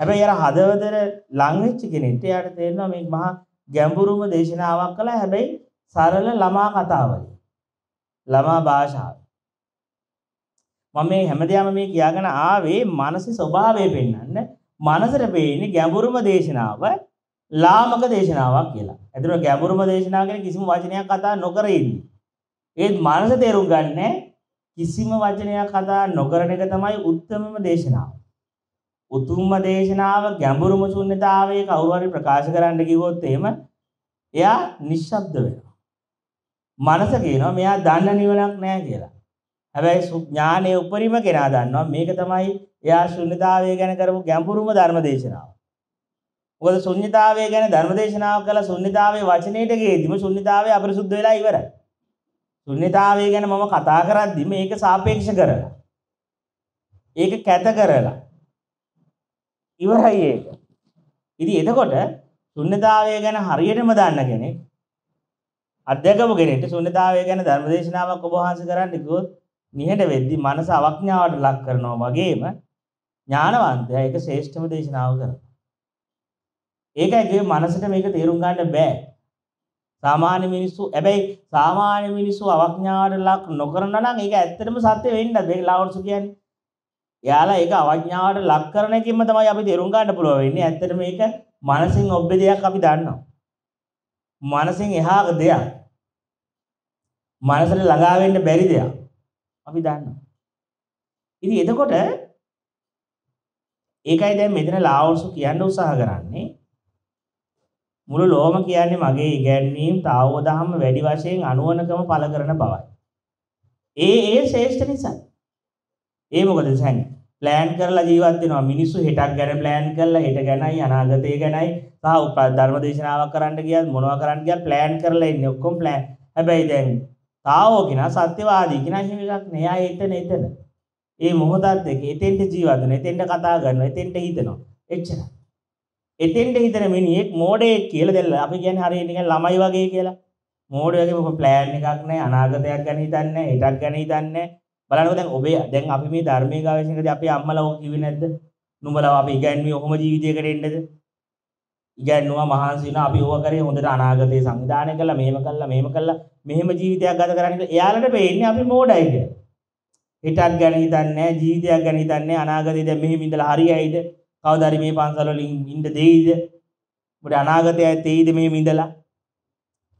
හැබැයි අර හදවතට ලං වෙච්ච කෙනෙක්ට එයාට තේරෙනවා මේ මහා ගැඹුරුම දේශනාවක් කළා. හැබැයි සරල ළමා කතාවලින්. ළමා භාෂාව. මම මේ හැමදේම මේ කියාගෙන ආවේ මානසික ස්වභාවය පෙන්වන්න. මනසට පේන්නේ ගැඹුරුම දේශනාව ලාමක දේශනාවක් කියලා. එතන ගැඹුරුම දේශනාව කියන්නේ කිසිම වචනයක් කතා නොකර ඉන්නේ. ඒත් මනස තේරුම් ගන්නෑ කිසිම වචනයක් කතා නොකරන එක තමයි උත්තමම දේශනාව. උතුම්ම දේශනාව ගැඹුරුම ශුන්්‍යතාවයේ කවුරු හරි ප්‍රකාශ කරන්න කිව්වොත් එහෙම එයා නිශ්ශබ්ද වෙනවා. මනස කියනවා මෙයා දන්න නිවනක් නෑ කියලා. හැබැයි ඥානයේ උපරිම කෙනා දන්නවා මේක තමයි එයා ශුන්්‍යතාවය ගැන කරපු ගැඹුරුම ධර්ම දේශනාව. මොකද ශුන්්‍යතාවය ගැන ධර්ම දේශනාව කළා ශුන්්‍යතාවයේ වචනේට ගේදිම ශුන්්‍යතාවය අපරිසුද්ධ වෙලා ඉවරයි. ශුන්්‍යතාවය ගැන මම කතා කරද්දි මේක සාපේක්ෂ කරලා ඒක කැත කරලා ඉවරයි ඒක. ඉතින් එතකොට ශුන්්‍යතාවය ගැන හරියටම දන්න කෙනෙක් අධ්‍යක්ෂක කෙනෙක්ට ශුන්්‍යතාවය ගැන ධර්මදේශනාවක් ඔබ වහන්සේ කරන්න කිව්වොත් නිහඬ වෙද්දි මනස අවඥාවට ලක් කරනවා වගේම ඥානවන්තයා ඒක ශ්‍රේෂ්ඨම දේශනාව කරනවා. ඒකයි කිව්වේ මනසට මේක තේරුම් ගන්න බෑ. සාමාන්‍ය මිනිස්සු හැබැයි සාමාන්‍ය මිනිස්සු අවඥාවට ලක් නොකරන නම් ඒක ඇත්තටම සත්‍ය වෙන්නද ඒක ලවර්සු කියන්නේ. එයාලා ඒක අවඥාවට ලක් කරන එකකින්ම තමයි අපි තේරුම් ගන්න පුළුවන් වෙන්නේ. ඇත්තටම මේක මනසින් ඔබ්බේ දෙයක් අපි දන්නවා. මනසින් එහා දෙයක්. මනසට ළඟා වෙන්න බැරි දෙයක්. අපි දන්නවා. ඉතින් එතකොට ඒකයි දැන් මෙතන ලාවර්සු කියන්න උත්සාහ කරන්නේ මුළු ලෝම කියන්නේ මගේ ඉගැන්වීම් තාවෝදහම වැඩි වශයෙන් අනුවනකම පළ කරන බවයි. ඒ ඒ ශ්‍රේෂ්ඨ නිසා. ඒ මොකද සැන් ප්ලෑන් කරලා ජීවත් වෙනවා මිනිස්සු හෙටක් ගැන ප්ලෑන් කරලා හෙට ගැනයි අනාගතය ගැනයි සහ ධර්ම දේශනාවක් කරන්න ගියත් මොනවා කරන්න ගියත් ප්ලෑන් කරලා ඉන්නේ ඔක්කොම ප්ලෑන්. හැබැයි දැන් තාවෝ කෙනා සත්‍යවාදී කෙනා එහෙම එකක් නෑ. එයා එතන එතන. ඒ මොහොතත් එක්ක එතෙන්ට ජීවත් වෙනවා. එතෙන්ට කතා කරනවා. එතෙන්ට හිතනවා. එච්චරයි. එතෙන්ට හිතන මිනිහෙක් මෝඩයෙක් කියලා දැන් අපි කියන්නේ හරියට නිකන් ළමයි වගේ කියලා. මෝඩය වගේ මොකක් ප්ලෑන් එකක් නැහැ අනාගතයක් ගැන හිතන්නේ නැහැ හෙටක් ගැන හිතන්නේ නැහැ. බලන්නකෝ දැන් ඔබේ දැන් අපි මේ ධර්මයේ ගවේෂණයකදී අපේ අම්මලා ඔක කිව්වේ නැද්ද? නුඹලා අපි ඉගැන්වුවේ ඔහොම ජීවිතයකට එන්නද? ඉගැන්නුවා මහන්සි වෙනවා අපි ඕවා කරේ හොඳට අනාගතේ සංවිධානය කළා මෙහෙම කළා මෙහෙම කළා මෙහෙම ජීවිතයක් ගත කරන්න කියලා එයාලට පේන්නේ අපි මෝඩයි කියලා. හෙටක් ගැන හිතන්නේ නැහැ ජීවිතයක් ගැන හිතන්නේ නැහැ අනාගතේ දැන් මෙහෙම ඉඳලා හරියයිද? කවදා හරි මේ පන්සල් වලින් ඉන්න දෙයිද? උඹට අනාගතය තෙයිද මේ මිඳලා?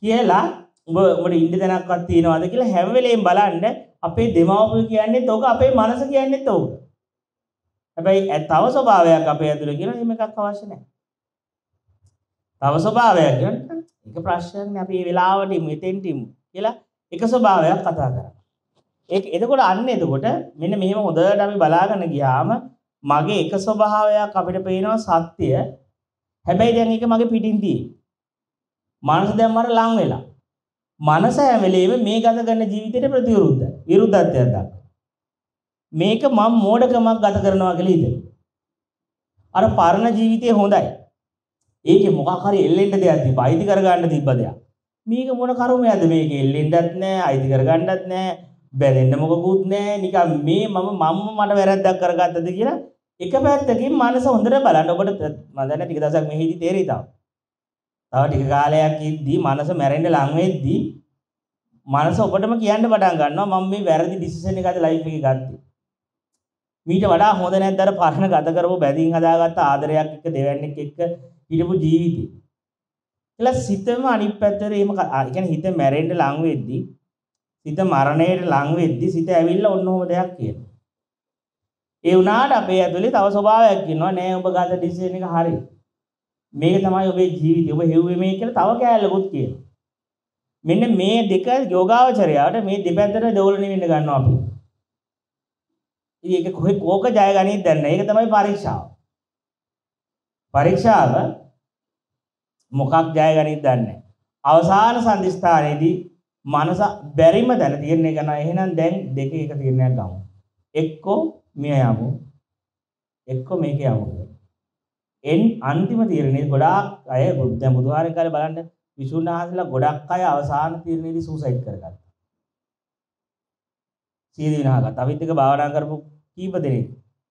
කියලා උඹ උඹට ඉන්න තැනක්වත් තියනවාද කියලා හැම වෙලේම බලන්න අපේ දෙමව්පිය කියන්නේත් ඕක අපේ මනස කියන්නේත් ඕක. හැබැයි තව ස්වභාවයක් අපේ ඇතුළේ කියන එහෙම එකක් අවශ්‍ය නැහැ. තව ස්වභාවයක් කියන්නේ ඒක ප්‍රශ්නයක් නේ අපි මේ වෙලාවට මෙතෙන්ට කියලා එක ස්වභාවයක් කතා කරා. ඒක එතකොට අන්න එතකොට මෙන්න මෙහෙම හොඳට අපි බලාගෙන ගියාම මගේ එක ස්වභාවයක් අපිට පේනවා සත්‍ය. හැබැයි දැන් ඒක මගේ පිටින් තියෙන්නේ. මනස දැන් මට ලං වෙලා. මනස හැම වෙලේම මේ ගත කරන ජීවිතේට ප්‍රතිවිරුද්ධයි. විරුද්ධත්වයක් දක්වනවා. මේක මම මෝඩකමක් ගත කරනවා කියලා හිතෙනවා. අර පරණ ජීවිතේ හොඳයි. ඒකේ මොකක් හරි එල්ලෙන්න දෙයක් තිබ්බ. අයිති කරගන්න තිබ්බ දෙයක්. මේක මොන කර්මයක්ද මේක එල්ලෙන්නත් නැහැ, අයිති කරගන්නත් නැහැ, බැලෙන්න මොකකුත් නැහැ. නිකන් මේ මම මම මට වැරද්දක් කරගත්තද කියලා එක පැත්තකින් මනස හොඳට බලන්න ඔබට මම දන්නේ ටික දවසක් මෙහිදී තේරෙයි තාම. තව ටික කාලයක් ඉද්දී මනස මැරෙන්න ලං වෙද්දී මනස ඔබටම කියන්න පටන් ගන්නවා මම මේ වැරදි ඩිසිෂන් එකද ලයිෆ් එකේ ගත්තේ. මීට වඩා හොඳ නැද්ද අර පරණ ගත කරපු බැඳින් හදාගත්ත ආදරයක් එක්ක දෙවන්නේක් එක්ක හිටපු ජීවිතේ. කියලා සිතම අනිත් පැත්තට එහෙම ඒ කියන්නේ හිත මැරෙන්න ලං වෙද්දී සිත මරණයට ලං වෙද්දී සිත ඇවිල්ලා ඔන්න ඔහොම දෙයක් කියනවා. ඒ වුණාට අපේ ඇතුලේ තව ස්වභාවයක් ඉන්නවා නෑ ඔබ ගත ඩිසිෂන් එක හරි. මේක තමයි ඔබේ ජීවිතය. ඔබ හෙව්වේ මේ කියලා තව කෑල්ලකුත් කියනවා. මෙන්න මේ දෙක යෝගාවචරයාට මේ දෙපැත්තට දෝලණය වෙන්න ගන්නවා අපි. ඉතින් ඒක කොහේ කෝක ජය ගනිද්ද නැහැ. ඒක තමයි පරීක්ෂාව. පරීක්ෂාව මොකක් ජය ගනිද්ද නැහැ. අවසාන සම්දිස්ථානයේදී මනස බැරිම දැන තීරණය කරන එහෙනම් දැන් දෙක එක තීරණයක් ගමු. එක්කෝ මෙය යමු. එක්කෝ මේක යමු. එන් අන්තිම තීරණේ ගොඩාක් අය දැන් බුදුහාරේ කාලේ බලන්න විසුණු වහන්සේලා ගොඩක් අය අවසාන තීරණේදී සූසයිඩ් කරගත්තා. සීදී විනාහගත්තා. අපිත් එක භාවනා කරපු කීප දෙනෙක්.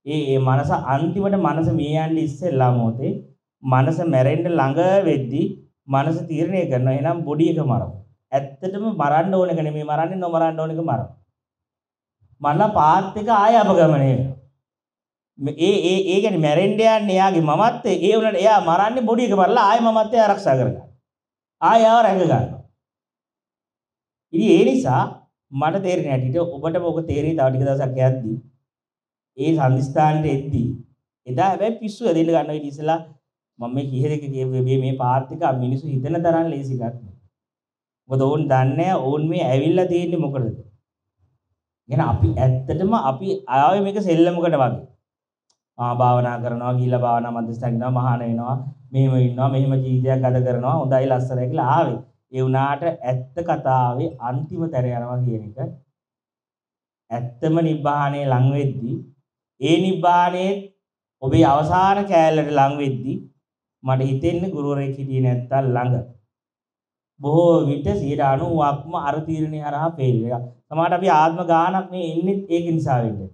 ඒ ඒ මනස අන්තිමට මනස මිය යන්නේ ඉස්සෙල්ලා මොතේ මනස මැරෙන්න ළඟ වෙද්දී මනස තීරණය කරනවා එහෙනම් බොඩි එක මරමු. ඇත්තටම මරන්න ඕන එක නෙමෙයි මරන්නේ නොමරන්න ඕන එක මරමු. මරලා පාත් එක ආය අපගමනය ඒ ඒ ඒ කියන්නේ මැරෙන්න යන්නේ එයාගේ මමත්වයේ ඒ උනට එයා මරන්නේ බොඩි එක මරලා ආය මමත්වය ආරක්ෂා කරගන්න. ආය ආව රැඟ ගන්නවා. ඉතින් ඒ නිසා මට තේරෙන හැටියට ඔබට මොක තේරෙයි තව ටික දවසක් යද්දී ඒ සම්දිස්ථානෙට එද්දී එදා හැබැයි පිස්සු ඇදෙන්න ගන්නවා ඊට ඉස්සලා මම මේ කිහෙදක මේ මේ පාත් එක මිනිස්සු හිතන තරම් ලේසි එකක් නෙවෙයි. මොකද ඕන් දන්නේ ඕන් මේ ඇවිල්ලා තියෙන්නේ මොකටද? එහෙනම් අපි ඇත්තටම අපි ආවේ මේක සෙල්ලමකට වගේ. ආ භාවනා කරනවා ගිහිල්ලා භාවනා මධ්‍යස්ථාන ඉන්නවා මහාන වෙනවා මෙහෙම ඉන්නවා මෙහෙම ජීවිතයක් ගත කරනවා හොඳයි ලස්සනයි කියලා ආවේ. ඒ වුණාට ඇත්ත කතාවේ අන්තිම තැන යනවා කියන එක ඇත්තම නිබ්බාණය ලං වෙද්දී ඒ නිබ්බාණයේ ඔබේ අවසාන කෑල්ලට ලං වෙද්දී මට හිතෙන්නේ ගුරුවරයෙක් හිටියේ නැත්තම් ළඟ බොහෝ විට 90%ක්ම අර තීරණේ හරහා ෆේල් වෙනවා. සමහරට අපි ආත්ම ගානක් මේ ඉන්නේ ඒක නිසා වෙන්නේ.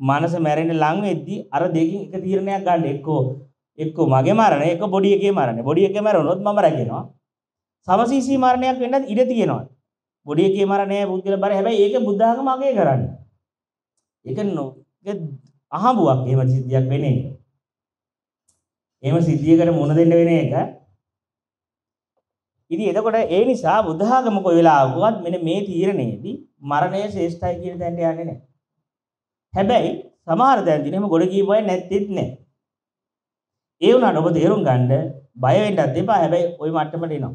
මනස මැරෙන්න ලං වෙද්දී අර දෙකින් එක තීරණයක් ගන්න එක්කෝ එක්කෝ මගේ මරණය එක්ක බොඩි එකේ මරණය. බොඩි එකේ මැරුණොත් මම රැගෙනවා. සමසීසී මරණයක් වෙන්නත් ඉඩ තියෙනවා. බොඩි එකේ මරණය පුද්ගල බර හැබැයි ඒක බුද්ධ ආගම අගය කරන්නේ. ඒක නෝ ඒක අහඹුවක් එහෙම සිද්ධියක් වෙන එක. එහෙම සිද්ධියකට මුණ දෙන්න වෙන එක. ඉතින් එතකොට ඒ නිසා බුද්ධ ආගම කොයි වෙලාවකවත් මෙන්න මේ තීරණයේදී මරණය ශ්‍රේෂ්ඨයි කියන තැනට යන්නේ නැහැ. හැබැයි සමහර දැන් දින එහෙම ගොඩ කීපුවයි නැත්තේත් නැහැ. ඒ වුණාට ඔබ තේරුම් ගන්න බය වෙන්නත් එපා. හැබැයි ওই මට්ටමට එනවා.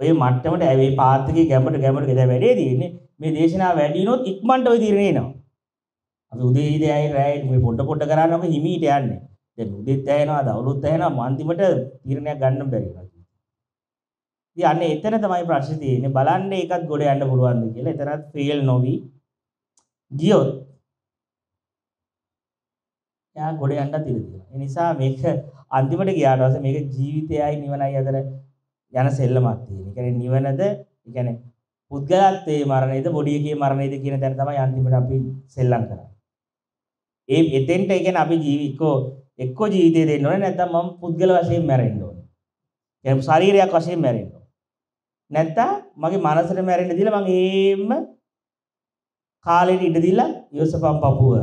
ඔය මට්ටමට ඇවේ පාත්‍රකේ ගැඹුරට ගැඹුරට ගෙදර වැඩේ තියෙන්නේ. මේ දේශනාව වැඩි වුණොත් ඉක්මනට ওই තීරණේ එනවා. අපි උදේ ඉඳේ ආයේ රැයි මේ පොඩ පොඩ කරන්නේ ඔක හිමීට යන්නේ. දැන් උදේත් ඇහෙනවා දවල්ුත් ඇහෙනවා අන්තිමට තීරණයක් ගන්න බැරි වෙනවා. ඉතින් අන්න එතන තමයි ප්‍රශ්නේ තියෙන්නේ. බලන්න ඒකත් ගොඩ යන්න පුළුවන්ද කියලා. එතනත් ෆේල් නොවි ගියොත් එයා ගොඩ යන්නත් ඉඩ තියෙනවා. ඒ නිසා මේක අන්තිමට ගියාට පස්සේ මේක ජීවිතයයි නිවනයි අතර යන සෙල්ලමක් තියෙන. ඒ කියන්නේ නිවනද, ඒ කියන්නේ පුද්ගලත්වයේ මරණයද, බොඩි එකේ මරණයද කියන තැන තමයි අන්තිමට අපි සෙල්ලම් කරන්නේ. ඒ එතෙන්ට ඒ කියන්නේ අපි ජීවිකෝ එක්කෝ ජීවිතේ දෙන්න ඕනේ නැත්නම් මම පුද්ගල වශයෙන් මැරෙන්න ඕනේ. ඒ ශරීරයක් වශයෙන් මැරෙන්න ඕනේ. නැත්නම් මගේ මනසට මැරෙන්න දීලා මම ඒම කාලෙට ඉඩ දීලා ඉවසපම් පපුව.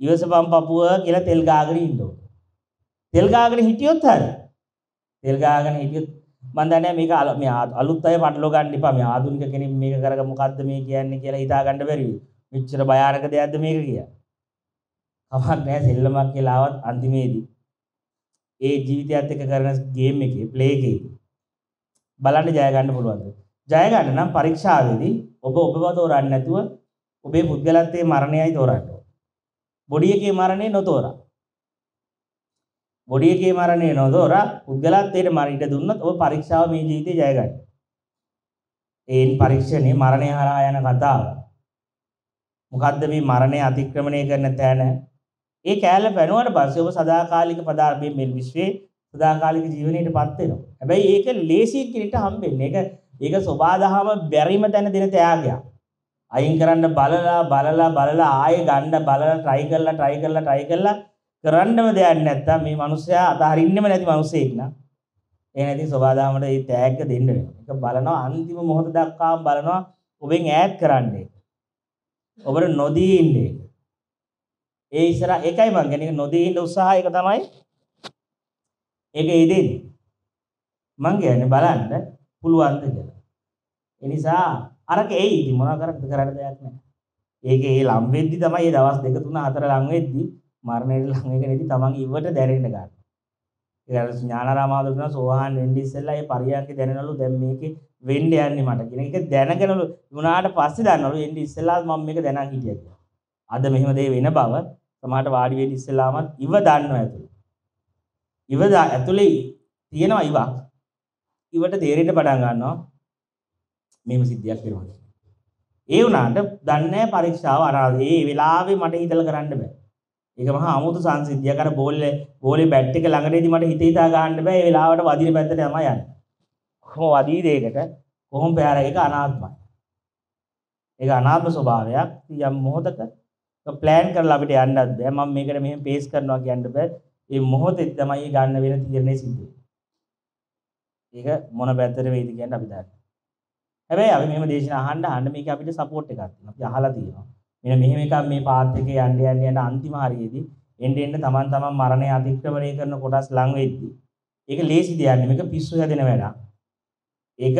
ඉවසපම් පපුව කියලා තෙල් ගාගෙන ඉන්න ඕනේ. තෙල් ගාගෙන හිටියොත් හරි. තෙල් ගාගෙන හිටියොත් මම දන්නේ මේක මේ අලුත් අය පටලව ගන්න එපා. මේ ආධුනික කෙනෙක් මේක කරග මොකද්ද මේ කියන්නේ කියලා හිතා ගන්න බැරි. මෙච්චර භයානක දෙයක්ද මේක කියලා. කමක් නැහැ සෙල්ලමක් කියලා ආවත් අන්තිමේදී ඒ ජීවිතයත් එක්ක කරන ගේම් එකේ ප්ලේ එකේ බලන්න ජය ගන්න පුළුවන්ද? ජය ගන්න නම් පරීක්ෂාවේදී ඔබ ඔබව තෝරන්නේ නැතුව ඔබේ පුද්ගලත්වයේ මරණයයි තෝරන්න ඕන. බොඩි එකේ මරණය නොතෝරා. බොඩි එකේ මරණය නොතෝරා පුද්ගලත්වයට මරිට දුන්නොත් ඔබ පරීක්ෂාව මේ ජීවිතේ ජය ගන්න. ඒන් පරීක්ෂණේ මරණය හරහා යන කතාව. මොකද්ද මේ මරණය අතික්‍රමණය කරන තැන? ඒ කෑල්ල පැනුවට පස්සේ ඔබ සදාකාලික පදාර්ථයේ මේ විශ්වයේ සදාකාලික ජීවනයටපත් වෙනවා. හැබැයි ඒක ලේසි කෙනෙක්ට හම්බෙන්නේ. ඒක ඒක සබාදහම බැරිම තැන දෙන ත්‍යාගයක්. අයින් කරන්න බලලා බලලා බලලා ආයෙ ගන්න බලලා try කරලා try කරලා try කරලා කරන්නම දෙයක් නැත්තම් මේ මිනිස්සයා අතහරින්නෙම නැති මිනිස්සෙක් නා. ඒ නැති සබාදාමට මේ තෑග්ග දෙන්න වෙනවා. ඒක බලනවා අන්තිම මොහොත දක්වාම බලනවා ඔබෙන් ඈත් කරන්නේ. ඔබට නොදී ඉන්නේ. ඒ ඉස්සර ඒකයි මං කියන්නේ නොදී ඉන්න උත්සාහය එක තමයි ඒක යෙදෙන්නේ. මං කියන්නේ බලන්න පුළුවන්ද කියලා. ඒ නිසා අරක එයි ඉතින් මොනවා කරන්නද කරන්න දෙයක් නැහැ. ඒකේ ඒ ලම් වෙද්දි තමයි ඒ දවස් දෙක තුන හතර ලම් වෙද්දි මරණයට ලං වෙකනේදී තමන් ඉවට දැනෙන්න ගන්න. ඒක අර ඥානාරාමාවද කියන සෝහාන් වෙන්නේ ඉස්සෙල්ලා ඒ පරියන්ක දැනනලු දැන් මේකේ වෙන්න යන්නේ මට කියන එක දැනගෙනලු වුණාට පස්සේ දන්නලු එන්නේ ඉස්සෙල්ලා මම මේක දැනන් හිටියා කියලා. අද මෙහෙම දේ වෙන බව සමහරට වාඩි වෙන්න ඉස්සෙල්ලාමත් ඉව දන්නවා ඇතුළේ. ඉව ඇතුළේ තියෙනවා ඉවක්. ඉවට තේරෙන්න පටන් ගන්නවා මෙහෙම සිද්ධියක් වෙනවා. ඒ වුණාට දන්නේ පරීක්ෂාව අරාද ඒ වෙලාවේ මට හිතලා කරන්න බෑ. ඒක මහා අමුතු සංසිද්ධියක්. අර බෝලේ බෝලේ බැට් එක ළඟටදී මට හිත හිතා ගන්න බෑ. ඒ වෙලාවට වදින පැත්තට තමයි යන්නේ. කොහොම වදී දෙයකට කොහොම පෑර එක අනාත්මයි. ඒක අනාත්ම ස්වභාවයක්. යම් මොහොතක ප්ලෑන් කරලා අපිට යන්නත් බෑ. මම මේකට මෙහෙම පේස් කරනවා කියන්න බෑ. මේ මොහොතේ තමයි ගන්න වෙන තීරණය සිද්ධ වෙන්නේ. ඒක මොන පැත්තට වෙයිද කියන්න අපි දන්නේ. හැබැයි අපි මෙහෙම දේශනා අහන්න අහන්න මේක අපිට සපෝට් එකක් තියෙනවා. අපි අහලා තියෙනවා. මෙන්න මෙහෙම එකක් මේ පාත් එකේ යන්න යන්න යන අන්තිම හරියේදී එන්න එන්න තමන් තමන් මරණය අතික්‍රමණය කරන කොටස් ලඟ වෙද්දී ඒක ලේසි දෙයක් නෙමෙයි. මේක පිස්සු හැදෙන වැඩක්. ඒක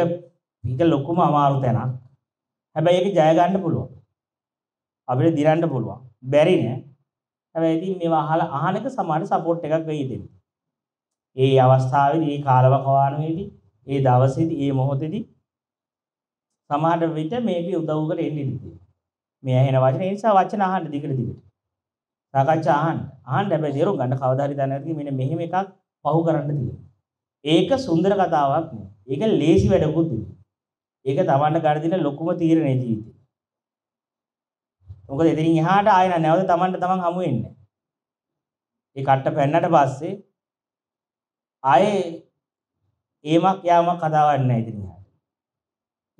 මේක ලොකුම අමාරු තැනක්. හැබැයි ඒක ජය ගන්න පුළුවන්. අපිට දිරන්න පුළුවන්. බැරි නෑ. හැබැයි ඉතින් මේවා අහලා අහන එක සමහර සපෝට් එකක් වෙයි දෙන්නේ. ඒ අවස්ථාවේදී ඒ කාලවකවානුවේදී ඒ දවසේදී ඒ මොහොතේදී සමහර විට මේක උදව්වකට එන්න ඉඩ මේ ඇහෙන වචන ඒ නිසා වචන අහන්න දිගට දිගට. සාකච්ඡා අහන්න. අහන්න හැබැයි තේරුම් ගන්න කවදා හරි දැනගන්න මෙන්න මෙහෙම එකක් පහු කරන්න තියෙනවා. ඒක සුන්දර කතාවක් නෙවෙයි. ඒක ලේසි වැඩකුත් නෙවෙයි. ඒක තමන්ට ගන්න දෙන ලොකුම තීරණේ ජීවිතේ. මොකද එතනින් එහාට ආයෙ නැවත තමන්ට තමන් හමු වෙන්නේ. ඒ කට්ට පැන්නට පස්සේ ආයේ ඒමක් යාමක් කතාවක් නැහැ ඉතින්.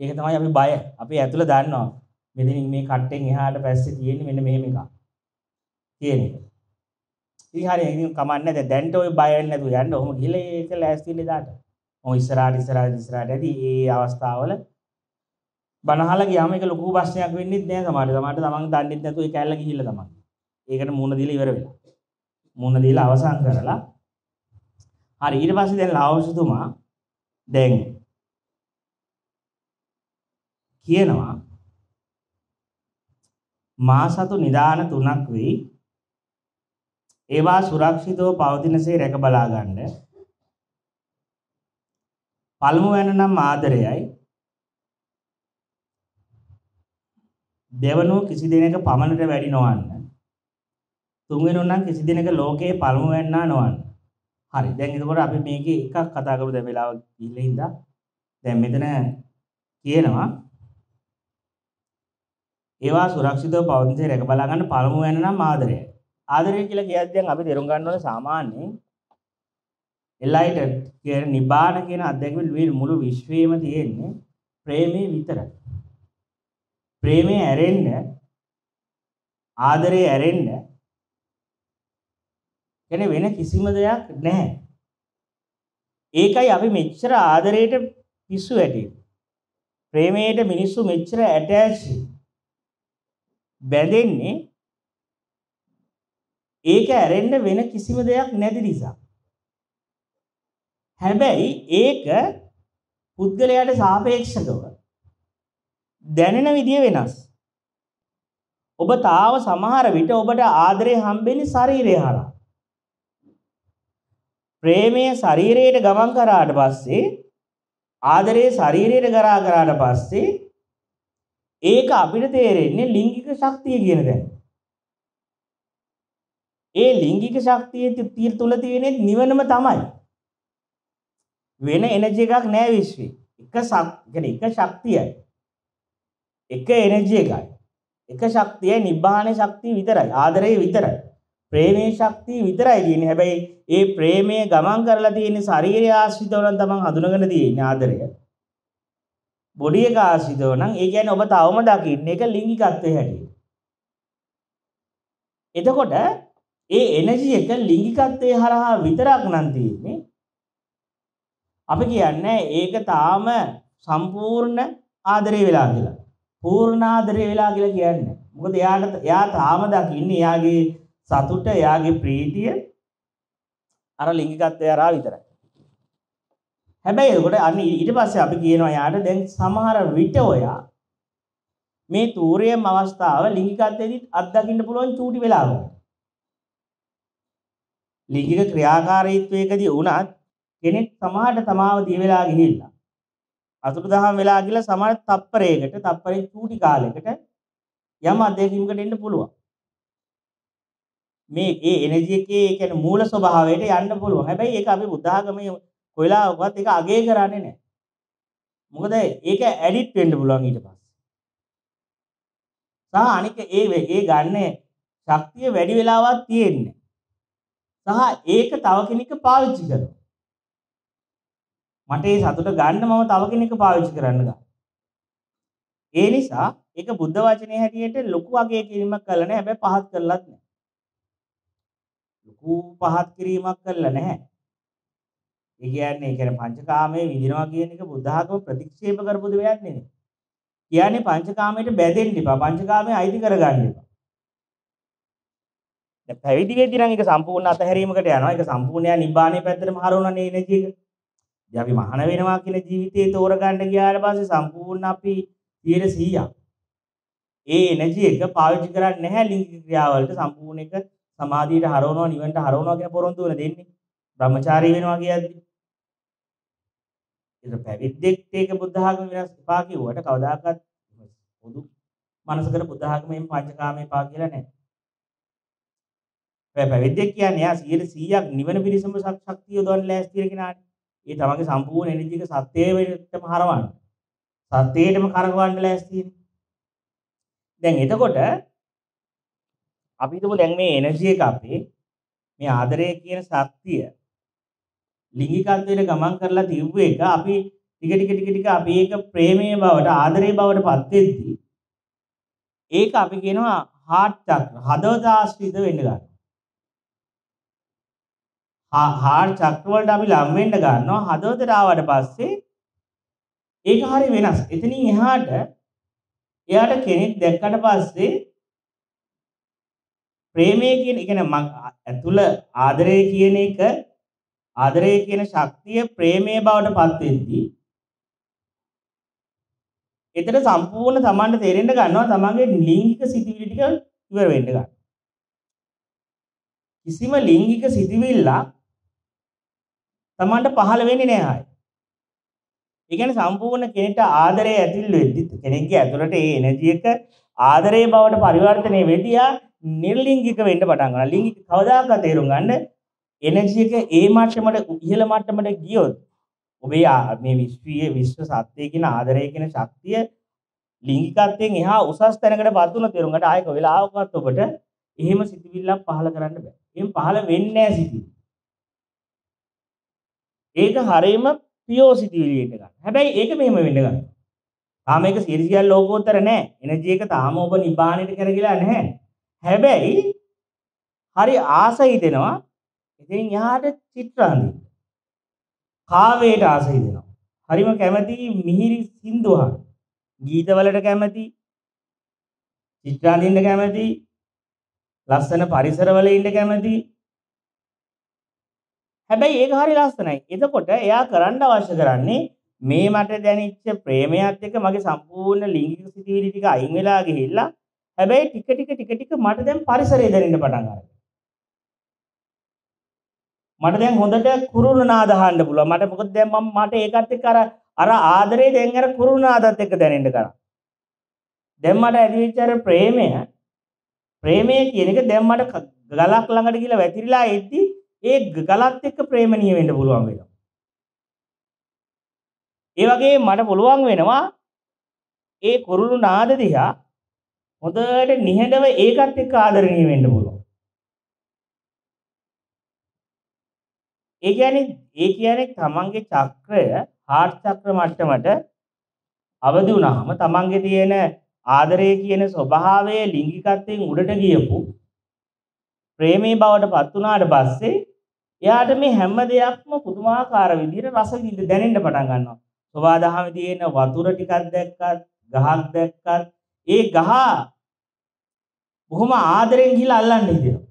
ඒක තමයි අපි බය. අපි ඇතුළ දන්නවා. මෙතනින් මේ කට්ටෙන් එහාට පස්සේ තියෙන්නේ මෙන්න මෙහෙම එකක්. කියන එක. ඉතින් හරි ඉතින් කමන්නේ දැන් දැන්ට ඔය බය වෙන්නේ නැතුව යන්න. ඔහොම ගිහලා ඒක ලෑස්තිලේ දාට. ඔය ඉස්සරහට ඉස්සරහට ඉස්සරහට ඇදී ඒ අවස්ථාවල බනහලා ගියාම ඒක ලොකු ප්‍රශ්නයක් වෙන්නේ නැහැ සමහරට. සමහරට තමන් දන්නේ නැතුව ඒ කැල්ල ගිහිල්ලා තමයි. ඒකට මුණ දීලා ඉවර වෙලා. මුණ දීලා අවසන් කරලා හරි ඊට පස්සේ දැන් ලාවෝසතුමා දැන් කියනවා. මා සතු නිදාන තුනක් වෙයි ඒවා සුරක්ෂිතව පවතිනසේ රැක බලා ගන්න. පළමු වෙන නම් ආදරයයි. දෙවනුව කිසි දිනක පමණට වැඩි නොවන්න. තුන්වෙනුව නම් කිසි දිනක ලෝකයේ පළමු වෙන්නා නොවන්න. හරි. දැන් එතකොට අපි මේකේ එකක් කතා කරමු දැන් වෙලාව ගිහිල්ලා ඉඳලා දැන් මෙතන කියනවා. ඒවා සුරක්ෂිතව පවතින රැක බලා ගන්න පළමු වෙන නම් ආදරය. ආදරය කියලා කියද්දී දැන් අපි තේරුම් ගන්න ඕනේ සාමාන්‍යයෙන් එලයිට කියන නිබාන කියන අධ්‍යක්ෂ මුළු විශ්වයේම තියෙන්නේ ප්‍රේමේ විතරයි. ප්‍රේමේ ඇරෙන්න ආදරේ ඇරෙන්න කියන්නේ වෙන කිසිම දෙයක් නැහැ. ඒකයි අපි මෙච්චර ආදරයට පිස්සු වැටෙන්නේ. ප්‍රේමයට මිනිස්සු මෙච්චර ඇටෑච් බැඳෙන්නේ ඒක ඇරෙන්න වෙන කිසිම දෙයක් නැති නිසා. හැබැයි ඒක පුද්ගලයාට සාපේක්ෂකව දැනෙන විදිය වෙනස්. ඔබ තාව සමහර විට ඔබට ආදරය හම්බෙන්නේ ශරීරය හරහා. ප්‍රේමය ශරීරයට ගමන් කරාට පස්සේ ආදරේ ශරීරයට කරා කරාට පස්සේ ඒක අපිට තේරෙන්නේ ලිංගික ශක්තිය කියන දැන. ඒ ලිංගික ශක්තිය තීර තුල තියෙන නිවනම තමයි. වෙන එනර්ජි එකක් නෑ විශ්වේ. එක කියන්නේ එක ශක්තියයි. එක එනර්ජි එකයි. එක ශක්තියයි නිබ්බාන ශක්තිය විතරයි. ආදරය විතරයි. ප්‍රේමයේ ශක්තිය විතරයි තියෙන්නේ. හැබැයි ඒ ප්‍රේමයේ ගමන් කරලා තියෙන ශාරීරික ආශ්‍රිතව නම් තමන් හඳුනගෙන තියෙන්නේ ආදරය. බොඩි එක ආශ්‍රිතව නම් ඒ කියන්නේ ඔබ තවම දකින්නේ ඒක ලිංගිකත්වයේ හැටියට. එතකොට ඒ එනර්ජි එක ලිංගිකත්වයේ හරහා විතරක් නම් තියෙන්නේ. අපි කියන්නේ ඒක තාම සම්පූර්ණ ආදරේ වෙලා කියලා. පූර්ණ ආදරේ වෙලා කියලා කියන්නේ. මොකද එයාට එයා තාම දකින්නේ එයාගේ සතුට, එයාගේ ප්‍රීතිය අර ලිංගිකත්වය හරහා විතරයි. හැබැයි එතකොට අන්න ඊට පස්සේ අපි කියනවා යාට දැන් සමහර විට ඔයා මේ තූරියම් අවස්ථාව ලිංගිකත්වයේදී අත්දකින්න පුළුවන් චූටි වෙලාවක. ලිංගික ක්‍රියාකාරීත්වයකදී වුණත් කෙනෙක් සමහරට තමාව දිය වෙලා ගිහිල්ලා අතුරුදහන් වෙලා ගිහලා සමහර තප්පරයකට තප්පරේ චූටි කාලයකට යම් අධ්‍යක්ෂකයකට එන්න පුළුවන්. මේ ඒ එනර්ජි එකේ ඒ කියන්නේ මූල ස්වභාවයට යන්න පුළුවන්. හැබැයි ඒක අපි බුද්ධ ආගමේ කොයිලාවකවත් ඒක අගය කරන්නේ නැහැ. මොකද ඒක ඇඩිට් වෙන්න පුළුවන් ඊට පස්සේ. සහ අනික ඒ ඒ ගන්න ශක්තිය වැඩි වෙලාවක් තියෙන්නේ. සහ ඒක තව කෙනෙක් පාවිච්චි කරනවා. මට ඒ සතුට ගන්න මම තව කෙනෙක් පාවිච්චි කරන්න ගන්නවා. ඒ නිසා ඒක බුද්ධ වචනේ හැටියට ලොකු අගය කිරීමක් කළා නැහැ. හැබැයි පහත් කරලත් නැහැ. ලොකු පහත් කිරීමක් කළා නැහැ. ඒ කියන්නේ ඒ කියන්නේ පංචකාමයේ විඳිනවා කියන එක බුද්ධ ආගම ප්‍රතික්ෂේප කරපු දෙයක් නෙමෙයි. කියන්නේ පංචකාමයට බැඳෙන්න එපා. පංචකාමයේ අයිති කරගන්න එපා. දැන් පැවිදි වෙද්දී නම් ඒක සම්පූර්ණ අතහැරීමකට යනවා. ඒක සම්පූර්ණ නිබ්බාණය පැත්තටම හරවනනේ එනර්ජි එක. ඉතින් අපි මහාන වෙනවා කියන ජීවිතේ තෝරගන්න ගියාට පස්සේ සම්පූර්ණ අපි 100ක් ඒ එනර්ජි එක පාවිච්චි කරන්නේ නැහැ ලිංගික ක්‍රියාවලට සම්පූර්ණ එක සමාධියට හරවනවා නිවන්ට හරවනවා කියන පොරොන්දු වෙන දෙන්නේ. බ්‍රහ්මචාරී වෙනවා කියද්දි ඒක පැවිද්දෙක් ඒක බුද්ධ ආගම වෙනස් එපා කිව්වට කවදාකවත් පොදු මනසකට බුද්ධ ආගමෙන් පංචකාමේ පා කියලා නැහැ. පැවිද්දෙක් කියන්නේ යා 100ක් නිවන පිරිසම ශක්තිය යොදවන්න ලෑස්ති වෙන කෙනානේ. ඒ තමන්ගේ සම්පූර්ණ එනර්ජි එක සත්‍යයේ වෙටම හරවන්න. සත්‍යයටම කරකවන්න ලෑස්තිනේ. දැන් එතකොට අපි හිතමු දැන් මේ එනර්ජි එක අපේ මේ ආදරය කියන ශක්තිය ලිංගිකත්වයට ගමන් කරලා තිබ්බ එක අපි ටික ටික ටික ටික අපි ඒක ප්‍රේමයේ බවට ආදරයේ බවට පත් වෙද්දී ඒක අපි කියනවා හાર્ට් චක්‍ර හදවත ආශ්‍රිත වෙන්න ගන්නවා. හාර්ට් චක්‍ර වලට අපි ලම් වෙන්න ගන්නවා හදවතට ආවට පස්සේ ඒක හරි වෙනස්. එතනින් එහාට එයාට කෙනෙක් දැක්කට පස්සේ ප්‍රේමය කියන ඒ කියන්නේ ඇතුළ ආදරය කියන එක ආදරය කියන ශක්තිය ප්‍රේමයේ බවට පත් වෙද්දී එතන සම්පූර්ණ තමන්ට තේරෙන්න ගන්නවා තමන්ගේ ලිංගික සිතිවිලි ටික ඉවර වෙන්න ගන්නවා. කිසිම ලිංගික සිතිවිල්ලක් තමන්ට පහළ වෙන්නේ නැහැ ආයි. ඒ කියන්නේ සම්පූර්ණ කෙනෙක්ට ආදරය ඇතිල් වෙද්දි කෙනෙක්ගේ ඇතුළට ඒ එනර්ජි එක ආදරයේ බවට පරිවර්තනය වෙදී ආ නිර්ලිංගික වෙන්න පටන් ගන්නවා. ලිංගික කවදාකවත් තේරුම් ගන්න එනර්ජි එක ඒ මට්ටමට ඉහළ මට්ටමට ගියොත් ඔබේ මේ විශ්වීය විශ්ව සත්‍යය කියන ආදරය කියන ශක්තිය ලිංගිකත්වයෙන් එහා උසස් තැනකට පත් වුණ තේරුම් ගන්න ආයක වෙලාවකත් ඔබට එහෙම සිතිවිල්ලක් පහළ කරන්න බෑ. එහෙම පහළ වෙන්නේ නැහැ සිතිවිලි. ඒක හරියම පියෝ සිතිවිලි එක ගන්න. හැබැයි ඒක මෙහෙම වෙන්න ගන්න. තාම ඒක සිරිසියල් ලෝකෝත්තර නෑ. එනර්ජි එක තාම ඔබ නිබාණයට කරගිලා නැහැ. හැබැයි හරි ආසයි දෙනවා ඉතින් එහාට චිත්‍ර අඳින්න. කාව්‍යයට ආසයි දෙනවා. හරිම කැමති මිහිරි සින්දු අහන්න. ගීතවලට කැමති. චිත්‍ර අඳින්න කැමති. ලස්සන පරිසරවල ඉන්න කැමති. හැබැයි ඒක හරි ලස්සනයි. එතකොට එයා කරන්න අවශ්‍ය කරන්නේ මේ මට දැනෙච්ච ප්‍රේමයත් එක්ක මගේ සම්පූර්ණ ලිංගික සිතිවිලි ටික අයින් වෙලා ගිහිල්ලා හැබැයි ටික ටික ටික ටික මට දැන් පරිසරය දැනෙන්න පටන් ගන්නවා. මට දැන් හොඳට කුරුළු නාද අහන්න පුළුවන්. මට මොකද දැන් මම මට ඒකත් එක්ක අර අර ආදරේ දැන් අර කුරුළු නාදත් එක්ක දැනෙන්න කරා. දැන් මට ඇතිවෙච්ච අර ප්‍රේමය ප්‍රේමය කියන එක දැන් මට ගලක් ළඟට ගිහලා වැතිරිලා එද්දි ඒ ගලත් එක්ක ප්‍රේමණීය වෙන්න පුළුවන් වෙනවා. ඒ වගේ මට පුළුවන් වෙනවා ඒ කුරුළු නාද දිහා හොඳට නිහඬව ඒකත් එක්ක ආදරණීය වෙන්න පුළුවන්. ඒ කියන්නේ ඒ කියන්නේ තමන්ගේ චක්‍රය හાર્ට් චක්‍ර මට්ටමට අවදි වුණාම තමන්ගේ තියෙන ආදරය කියන ස්වභාවය ලිංගිකත්වයෙන් උඩට ගියපු ප්‍රේමී බවට පත් වුණාට පස්සේ එයාට මේ හැම දෙයක්ම පුදුමාකාර විදිහට රස විඳ දැනෙන්න පටන් ගන්නවා. සෝවාදහමේ තියෙන වතුර ටිකක් දැක්කත්, ගහක් දැක්කත්, ඒ ගහ බොහොම ආදරෙන් ගිහලා අල්ලන්න හිතෙනවා.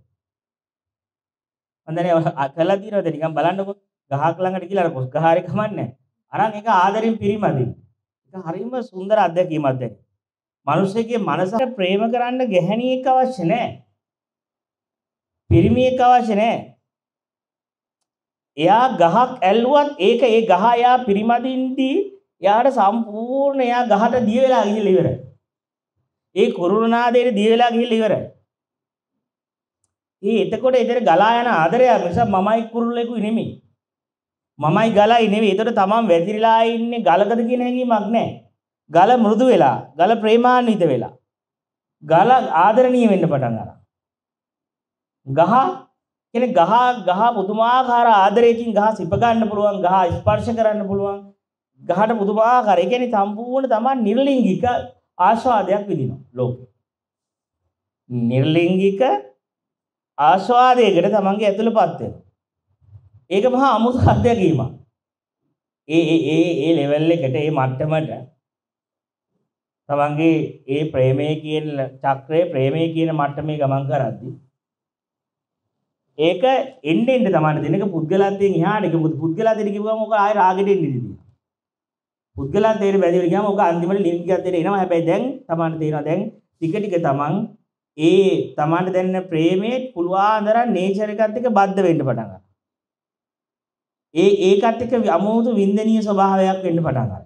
හොඳනේ කළා දිනවද නිකන් බලන්නකෝ ගහක් ළඟට ගිහලා අර කොස් ගහ හරි කමන්නේ. අරන් ඒක ආදරෙන් පිරිමදින්න. ඒක හරිම සුන්දර අත්දැකීමක් දැන්. මිනිස්සෙගේ මනසට ප්‍රේම කරන්න ගැහණියෙක් අවශ්‍ය නැහැ. පිරිමියෙක් අවශ්‍ය නැහැ. එයා ගහක් ඇල්ලුවත් ඒක ඒ ගහ එයා පිරිමදින්දී එයාට සම්පූර්ණ එයා ගහට දිය වෙලා ගිහිල්ලා ඉවරයි. ඒ කුරුණාදේට දිය වෙලා ගිහිල්ලා ඉවරයි. ඒ එතකොට එතන ගලා යන ආදරය මිස මමයි කුරුල්ලෙකු නෙමෙයි. මමයි ගලයි නෙවෙයි. එතකොට තමන් වැතිරිලා ඉන්නේ ගලකද කියන හැඟීමක් නැහැ. ගල මෘදු වෙලා, ගල ප්‍රේමාන්විත වෙලා. ගල ආදරණීය වෙන්න පටන් ගන්නවා. ගහ කියන්නේ ගහ ගහ පුදුමාකාර ආදරයකින් ගහ සිප ගන්න පුළුවන්, ගහ ස්පර්ශ කරන්න පුළුවන්. ගහට පුදුමාකාර. ඒ කියන්නේ සම්පූර්ණ තමන් නිර්ලිංගික ආස්වාදයක් විඳිනවා ලෝකෙ. නිර්ලිංගික ආස්වාදයකට තමන්ගේ ඇතුළපත් වෙනවා. ඒක මහා අමුතු අත්දැකීමක්. ඒ ඒ ඒ ඒ ලෙවල් එකට ඒ මට්ටමට තමන්ගේ ඒ ප්‍රේමයේ කියන චක්‍රයේ ප්‍රේමයේ කියන මට්ටමේ ගමන් කරද්දී ඒක එන්න එන්න තමයි දෙනක පුද්ගලත්වයෙන් එහාට ගිය පුද්ගලත්වයට කිව්වම ඔක ආයෙ රාගෙට එන්නේ ඉතින්. පුද්ගලත්වයට බැඳිලා ගියාම ඔක අන්තිමට ලිංගිකත්වයට එනවා. හැබැයි දැන් තමන්ට තේරෙනවා දැන් ටික ටික තමන් ඒ තමන්ට දැනෙන ප්‍රේමයේ පුළුවන් තරම් නේචර් එකත් එක්ක බද්ධ වෙන්න පටන් ගන්නවා. ඒ ඒකත් එක්ක අමුතු වින්දනීය ස්වභාවයක් වෙන්න පටන් ගන්නවා.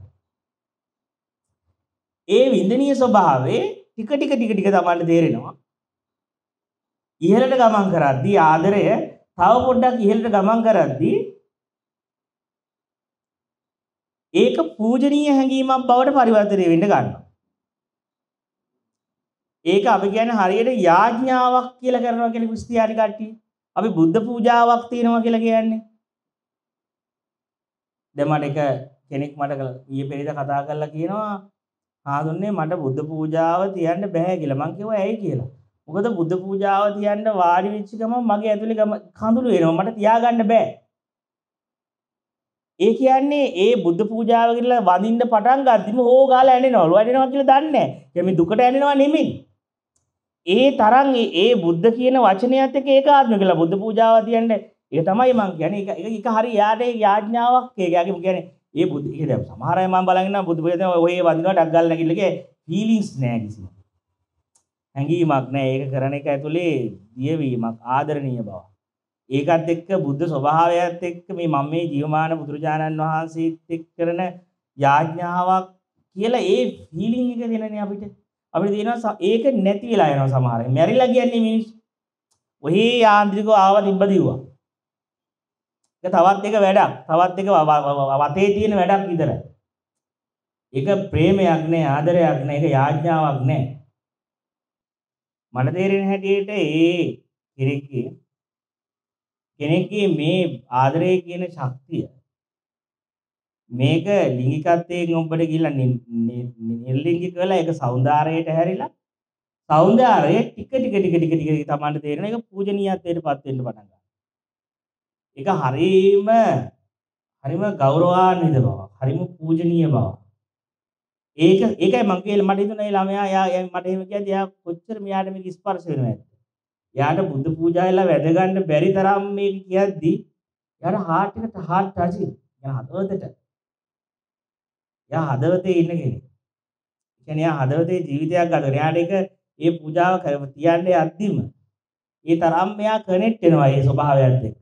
ඒ වින්දනීය ස්වභාවයේ ටික ටික ටික ටික තමන්ට තේරෙනවා. ඉහළට ගමන් කරද්දී ආදරය තව පොඩ්ඩක් ඉහළට ගමන් කරද්දී ඒක පූජනීය හැඟීමක් බවට පරිවර්තනය වෙන්න ගන්නවා. ඒක අපි කියන්නේ හරියට යාඥාවක් කියලා කරනවා කියලා ක්‍රිස්තියානි කට්ටිය. අපි බුද්ධ පූජාවක් තියෙනවා කියලා කියන්නේ. දැන් මට එක කෙනෙක් මට ඊයේ පෙරේද කතා කරලා කියනවා ආදුන්නේ මට බුද්ධ පූජාව තියන්න බෑ කියලා. මං කිව්වා ඇයි කියලා. මොකද බුද්ධ පූජාව තියන්න වාඩි වෙච්ච ගමන් මගේ ඇතුලේ ගම කඳුළු එනවා. මට තියාගන්න බෑ. ඒ කියන්නේ ඒ බුද්ධ පූජාව කියලා වඳින්න පටන් ගද්දිම හෝ ගාලා ඇඬෙනවලු. ඇඬෙනවා කියලා දන්නේ නැහැ. මේ දුකට ඇඬෙනවා නෙමෙයි. ඒ තරම් ඒ බුද්ධ කියන වචනයත් එක්ක ඒකාත්ම කියලා බුද්ධ පූජාව තියන්නේ. ඒක තමයි මං කියන්නේ. ඒක ඒක හරි යාට යාඥාවක්. ඒක යාගේ කියන්නේ ඒ බුදු ඒක දැන් සමහර අය මම බලගෙන නම් බුදු පෙරේද ඔය වදිනවා ඩක් ගාලා නැගිල්ලගේ ෆීලිංගස් නෑ කිසිම. හැඟීමක් නෑ. ඒක කරන එක ඇතුලේ දියවීමක් ආදරණීය බව. ඒකත් එක්ක බුද්ධ ස්වභාවයත් එක්ක මේ මම මේ ජීවමාන බුදුරජාණන් වහන්සේත් එක්ක කරන යාඥාවක් කියලා ඒ ෆීලිං එක දෙනනේ අපිට. අපිට තියෙනවා ඒක නැති වෙලා යනවා සමහර අය මැරිලා කියන්නේ මිනිස්සු ඔහි යාන්ත්‍රිකව ආව තිබ්බ දිව්වා තවත් එක වැඩක් තවත් එක වතේ තියෙන වැඩක් විතරයි. ඒක ප්‍රේමයක් නෑ ආදරයක් නෑ ඒක යාඥාවක් නෑ. මට තේරෙන හැටියට ඒ කෙනෙක්ගේ කෙනෙක්ගේ මේ ආදරය කියන ශක්තිය මේක ලිංගිකත්වයෙන් ඔබට කියල නිල්ලිංගි කලා එක සෞන්ධාරයට හැරිලා සෞන්ධාරය ටික ටික ටික ටික ටික තමන්ට තේරෙන එක පූජනීයත්වයට පත්වෙන්ට පටග එක හරිම හරිම ගෞරවාන්විත බව හරිම පූජනීය බව. ඒක ඒකයි මගේ මට හිතුනේ ළමයා යා යා මට එහෙම කියද්දි යා කොච්චර මෙයාට මේක ස්පර්ශ වෙනවද යාට බුදු පූජා එලා වැද ගන්න බැරි තරම් මේක කියද්දි යාට heart එකට heart touch කියන හදවතට එයා හදවතේ ඉන්න කෙනෙක්. ඒ කියන්නේ එයා හදවතේ ජීවිතයක් ගත කරන. එයාට ඒක ඒ පූජාව කරව තියන්නේ අද්දිම. ඒ තරම් මෙයා කනෙක්ට් වෙනවා ඒ ස්වභාවයත් එක්ක.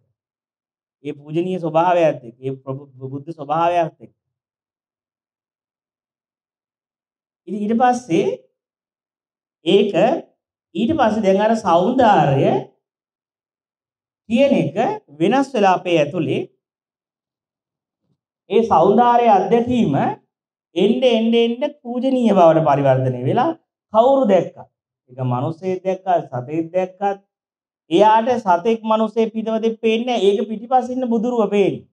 ඒ පූජනීය ස්වභාවයත් එක්ක, ඒ බුද්ධ ස්වභාවයත් එක්ක. ඉතින් ඊට පස්සේ ඒක ඊට පස්සේ දැන් අර సౌందර්ය කියන එක වෙනස් වෙලා අපේ ඇතුලේ ඒ సౌందර්ය අධ්‍යක්ීම එන්න එන්න එන්න පූජනීය බවට පරිවර්තනය වෙලා කවුරු දැක්කත් ඒක මිනිස්සෙක් දැක්කත් සතෙක් දැක්කත් එයාට සතෙක් මනුස්සේ පිටවදේ පේන්නේ ඒක පිටිපස්සේ ඉන්න බුදුරුව පේන්නේ.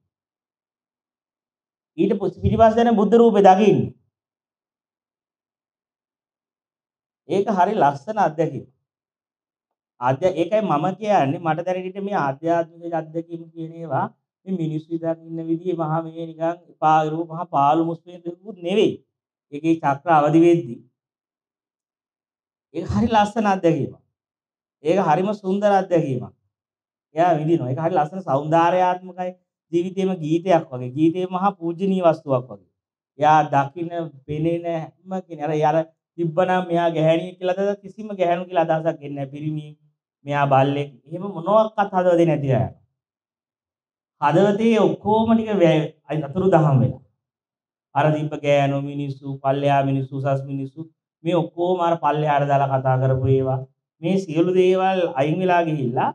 ඊට පිටිපස්සේ දැන බුද්ධ රූපේ දකින්නේ. ඒක හරි ලස්සන අත්දැකීම. ආද්‍ය ඒකයි මම කියන්නේ මට දැනෙන්න මේ ආධ්‍යාත්මික අත්දැකීම් කියන ඒවා මේ මිනිස්සු ඉඳන් ඉන්න විදිහේ මහා මේ නිකන් එපා කරපු මහා පාළු මුස්පේන්තුකුත් නෙවෙයි. ඒකේ චක්‍ර අවදි වෙද්දී ඒක හරි ලස්සන අත්දැකීමක්. ඒක හරිම සුන්දර අත්දැකීමක්. එයා විඳිනවා. ඒක හරි ලස්සන సౌందర్యාත්මකයි ජීවිතේම ගීතයක් වගේ. ගීතේ මහා පූජනීය වස්තුවක් වගේ. එයා දකින්න පෙනෙන හැම කෙනා අර යාර තිබ්බනම් මෙයා ගැහැණිය කියලා අදහස කිසිම ගැහැණු කියලා අදහසක් එන්නේ නැහැ. පිරිමි මෙයා බල්ලෙක්. එහෙම මොනවත් හදවතේ නැති අය. හදවතේ ඔක්කොම ටික අතුරු දහම් වෙලා. අර තිබ්බ ගෑනු මිනිස්සු, පල්ලෙහා මිනිස්සු, සස් මිනිස්සු මේ ඔක්කොම අර පල්ලෙහාට දාලා කතා කරපු ඒවා මේ සියලු දේවල් අයින් වෙලා ගිහිල්ලා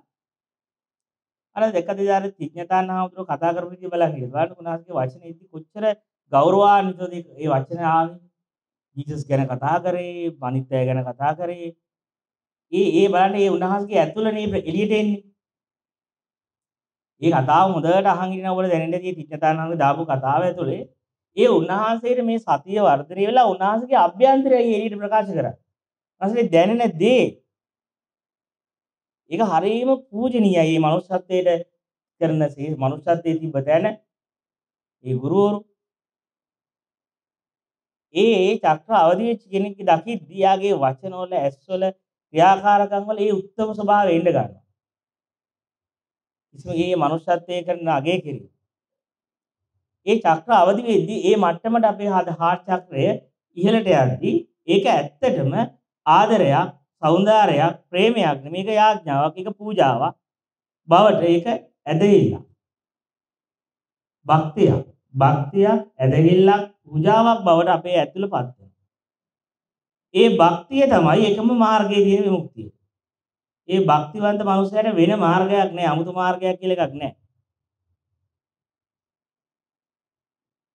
අර දෙක දෙදාර තිඥතාන් හාමුදුරුවෝ කතා කරපු විදිහ බලන් ඉන්න. බලන්න උනාසගේ වචනේ ඉති කොච්චර ගෞරවාන්විතද ඒ වචන ආවේ. ජීසස් ගැන කතා කරේ, අනිත් අය ගැන කතා කරේ. ඒ ඒ බලන්න ඒ උන්වහන්සේගේ ඇතුළනේ එළියට එන්නේ. ඒ කතාව හොඳට අහන් ඉන්නකොට දැනෙන්නේ මේ තිච්ඡතානන්ගේ දාපු කතාව ඇතුලේ ඒ උන්වහන්සේට මේ සතිය වර්ධනය වෙලා උන්වහන්සේගේ අභ්‍යන්තරය එළියට ප්‍රකාශ කරා. ඊට දැනෙන දේ ඒක හරියම පූජනීයයි මේ මනුස්සත්වයට කරන සේ මනුස්සත්වයේ තිබ්බ තැන ඒ ගුරුවරු ඒ චක්‍ර අවදි වෙච්ච කෙනෙක් දකිද්දී යාගේ වචනවල ඇස්වල ක්‍රියාකාරකම් වල ඒ උත්තම ස්වභාවය එන්න ගන්නවා. කිසිමගේ මනුෂ්‍යත්වය කරන අගේ කිරීම. ඒ චක්‍ර අවදි වෙද්දී ඒ මට්ටමට අපේ හද හાર્ට් චක්‍රය ඉහළට යද්දී ඒක ඇත්තටම ආදරයක්, సౌందర్యයක්, ප්‍රේමයක් නෙමෙයි ඒක යාඥාවක්, ඒක පූජාවක් බවට ඒක ඇදහිල්ල. භක්තිය, භක්තිය ඇදහිල්ලක්, පූජාවක් බවට අපේ ඇතුළපත් වෙනවා. ඒ භක්තිය තමයි එකම මාර්ගයේ තියෙන විමුක්තිය. ඒ භක්තිවන්ත මනුස්සයට වෙන මාර්ගයක් නෑ අමුතු මාර්ගයක් කියලා එකක් නෑ.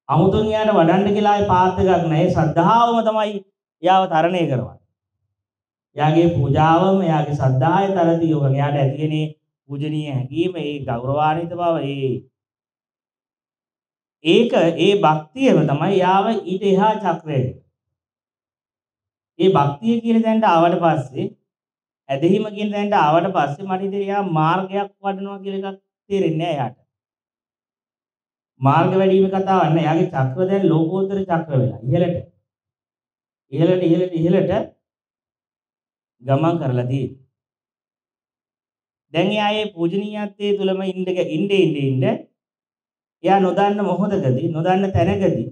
අමුතුන් යාට වඩන්න කියලා ආයේ පාත් එකක් නෑ. ශ්‍රද්ධාවම තමයි යාව තරණය කරවන්නේ. යාගේ පූජාවම යාගේ ශ්‍රද්ධාය තරදී ඔබ යාට ඇතිගෙනේ පූජනීය හැඟීම ඒ ගෞරවාන්විත බව ඒ ඒක ඒ භක්තියම තමයි යාව ඊට එහා චක්‍රයට ඒ භක්තිය කියන තැනට ආවට පස්සේ ඇදහිම කියන තැනට ආවට පස්සේ මට ඉතින් එයා මාර්ගයක් වඩනවා කියලා එකක් තේරෙන්නේ නැහැ එයාට. මාර්ග වැඩිම කතාවක් නෑ. එයාගේ චක්‍ර දැන් ලෝකෝත්තර චක්‍ර වෙලා. ඉහළට. ඉහළට ඉහළට ඉහළට ගමන් කරලා තියෙන්නේ. දැන් එයා මේ පූජනීයත්වයේ තුලම ඉන්න ඉන්න ඉන්න ඉන්න එයා නොදන්න මොහොතකදී නොදන්න තැනකදී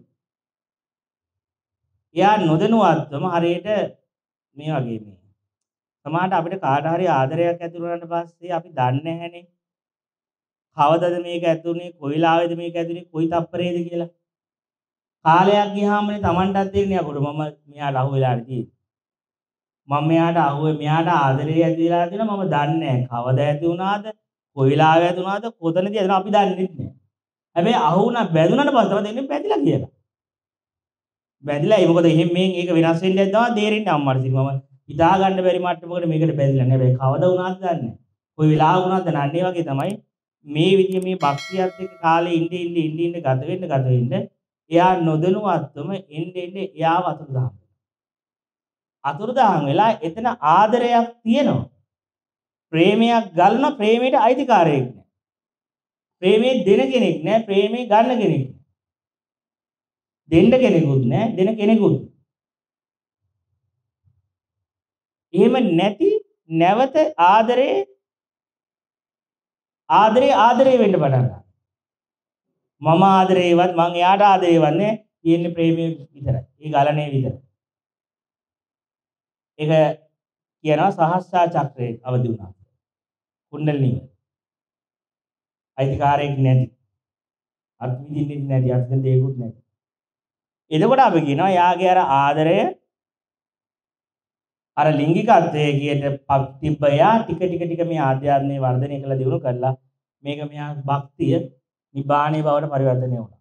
එයා නොදැනුවත්වම හරියට මේ වගේ මේ. සමහරට අපිට කාට හරි ආදරයක් ඇති වුණාට පස්සේ අපි දන්නේ නැහැනේ. කවදද මේක ඇතුනේ, කොයි ලාවේද මේක ඇතුනේ, කොයි තප්පරේද කියලා. කාලයක් ගියාමනේ Tamanටත් තේරෙන්නේ අකොට මම මෙයාට අහු වෙලා තියෙන්නේ. මම මෙයාට අහුවේ මෙයාට ආදරේ ඇති වෙලා තියෙනවා මම දන්නේ නැහැ. කවද ඇති වුණාද, කොයි ලාවේ ඇති වුණාද, කොතනදී ඇති අපි දන්නේ නැහැ. හැබැයි අහු වුණා බැඳුනට පස්සේ තමයි දෙන්නේ පැතිලා කියලා. බැඳිලා ඒ මොකද එහෙම මෙන් ඒක වෙනස් වෙන්නේ නැද්දම තේරෙන්නේ අම්මට ඉතින් මම හිතා ගන්න බැරි මට්ටමකට මේකට බැඳිලා නැහැ. හැබැයි කවදා වුණාද දන්නේ කොයි වෙලාව වුණාද නන්නේ වගේ තමයි මේ විදිය මේ භක්තියත් එක්ක කාලේ ඉඳ ඉඳ ඉඳ ඉඳ ගත වෙන්න ගත වෙන්න එයා නොදැනුවත්වම එන්න එන්න එයාව අතුරුදහන් අතුරුදහන් වෙලා එතන ආදරයක් තියෙනවා. ප්‍රේමයක් ගලන ප්‍රේමයට අයිතිකාරයෙක් නෑ. ප්‍රේමේ දෙන කෙනෙක් නෑ ප්‍රේමේ ගන්න කෙනෙක්. දෙන්න කෙනෙකුත් නෑ දෙන කෙනෙකුත්. එහෙම නැති නැවත ආදරේ ආදරේ ආදරේ වෙන්න පටන් ගන්නවා. මම ආදරේවත් මං එයාට ආදරේවත් නෑ තියෙන්නේ ප්‍රේමයේ විතරයි. ඒ ගලණේ විතරයි. ඒක කියනවා සහස්සා චක්‍රයේ අවදි වුණා. කුණ්ඩලිනිය. අයිතිකාරයෙක් නැති. අත් විඳින්නෙත් නැති අත් දෙයක්වත් නැති. එතකොට අපි කියනවා යාගේ අර ආදරය අර ලිංගිකත්වයේ කියට තිබ්බ යා ටික ටික ටික මේ ආධ්‍යාත්මයේ වර්ධනය කළ දිනු කළා මේක මෙහා භක්තිය නිබාණේ බවට පරිවර්තනය වුණා.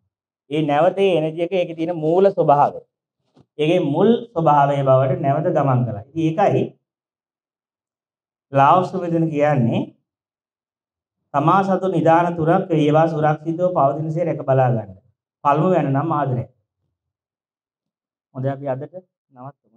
ඒ නැවත ඒ එනර්ජි එක ඒකේ තියෙන මූල ස්වභාවය. ඒකේ මුල් ස්වභාවය බවට නැවත ගමන් කළා. ඉතින් ඒකයි ලාවුස් මෙතන කියන්නේ තමා සතු නිදාන තුරක් ඒවා සුරක්ෂිතව පවතිනසේ රැක බලා ගන්න. පළමු වෙන නම් ආදරය. හොඳයි අපි අදට නවත්තමු නේද?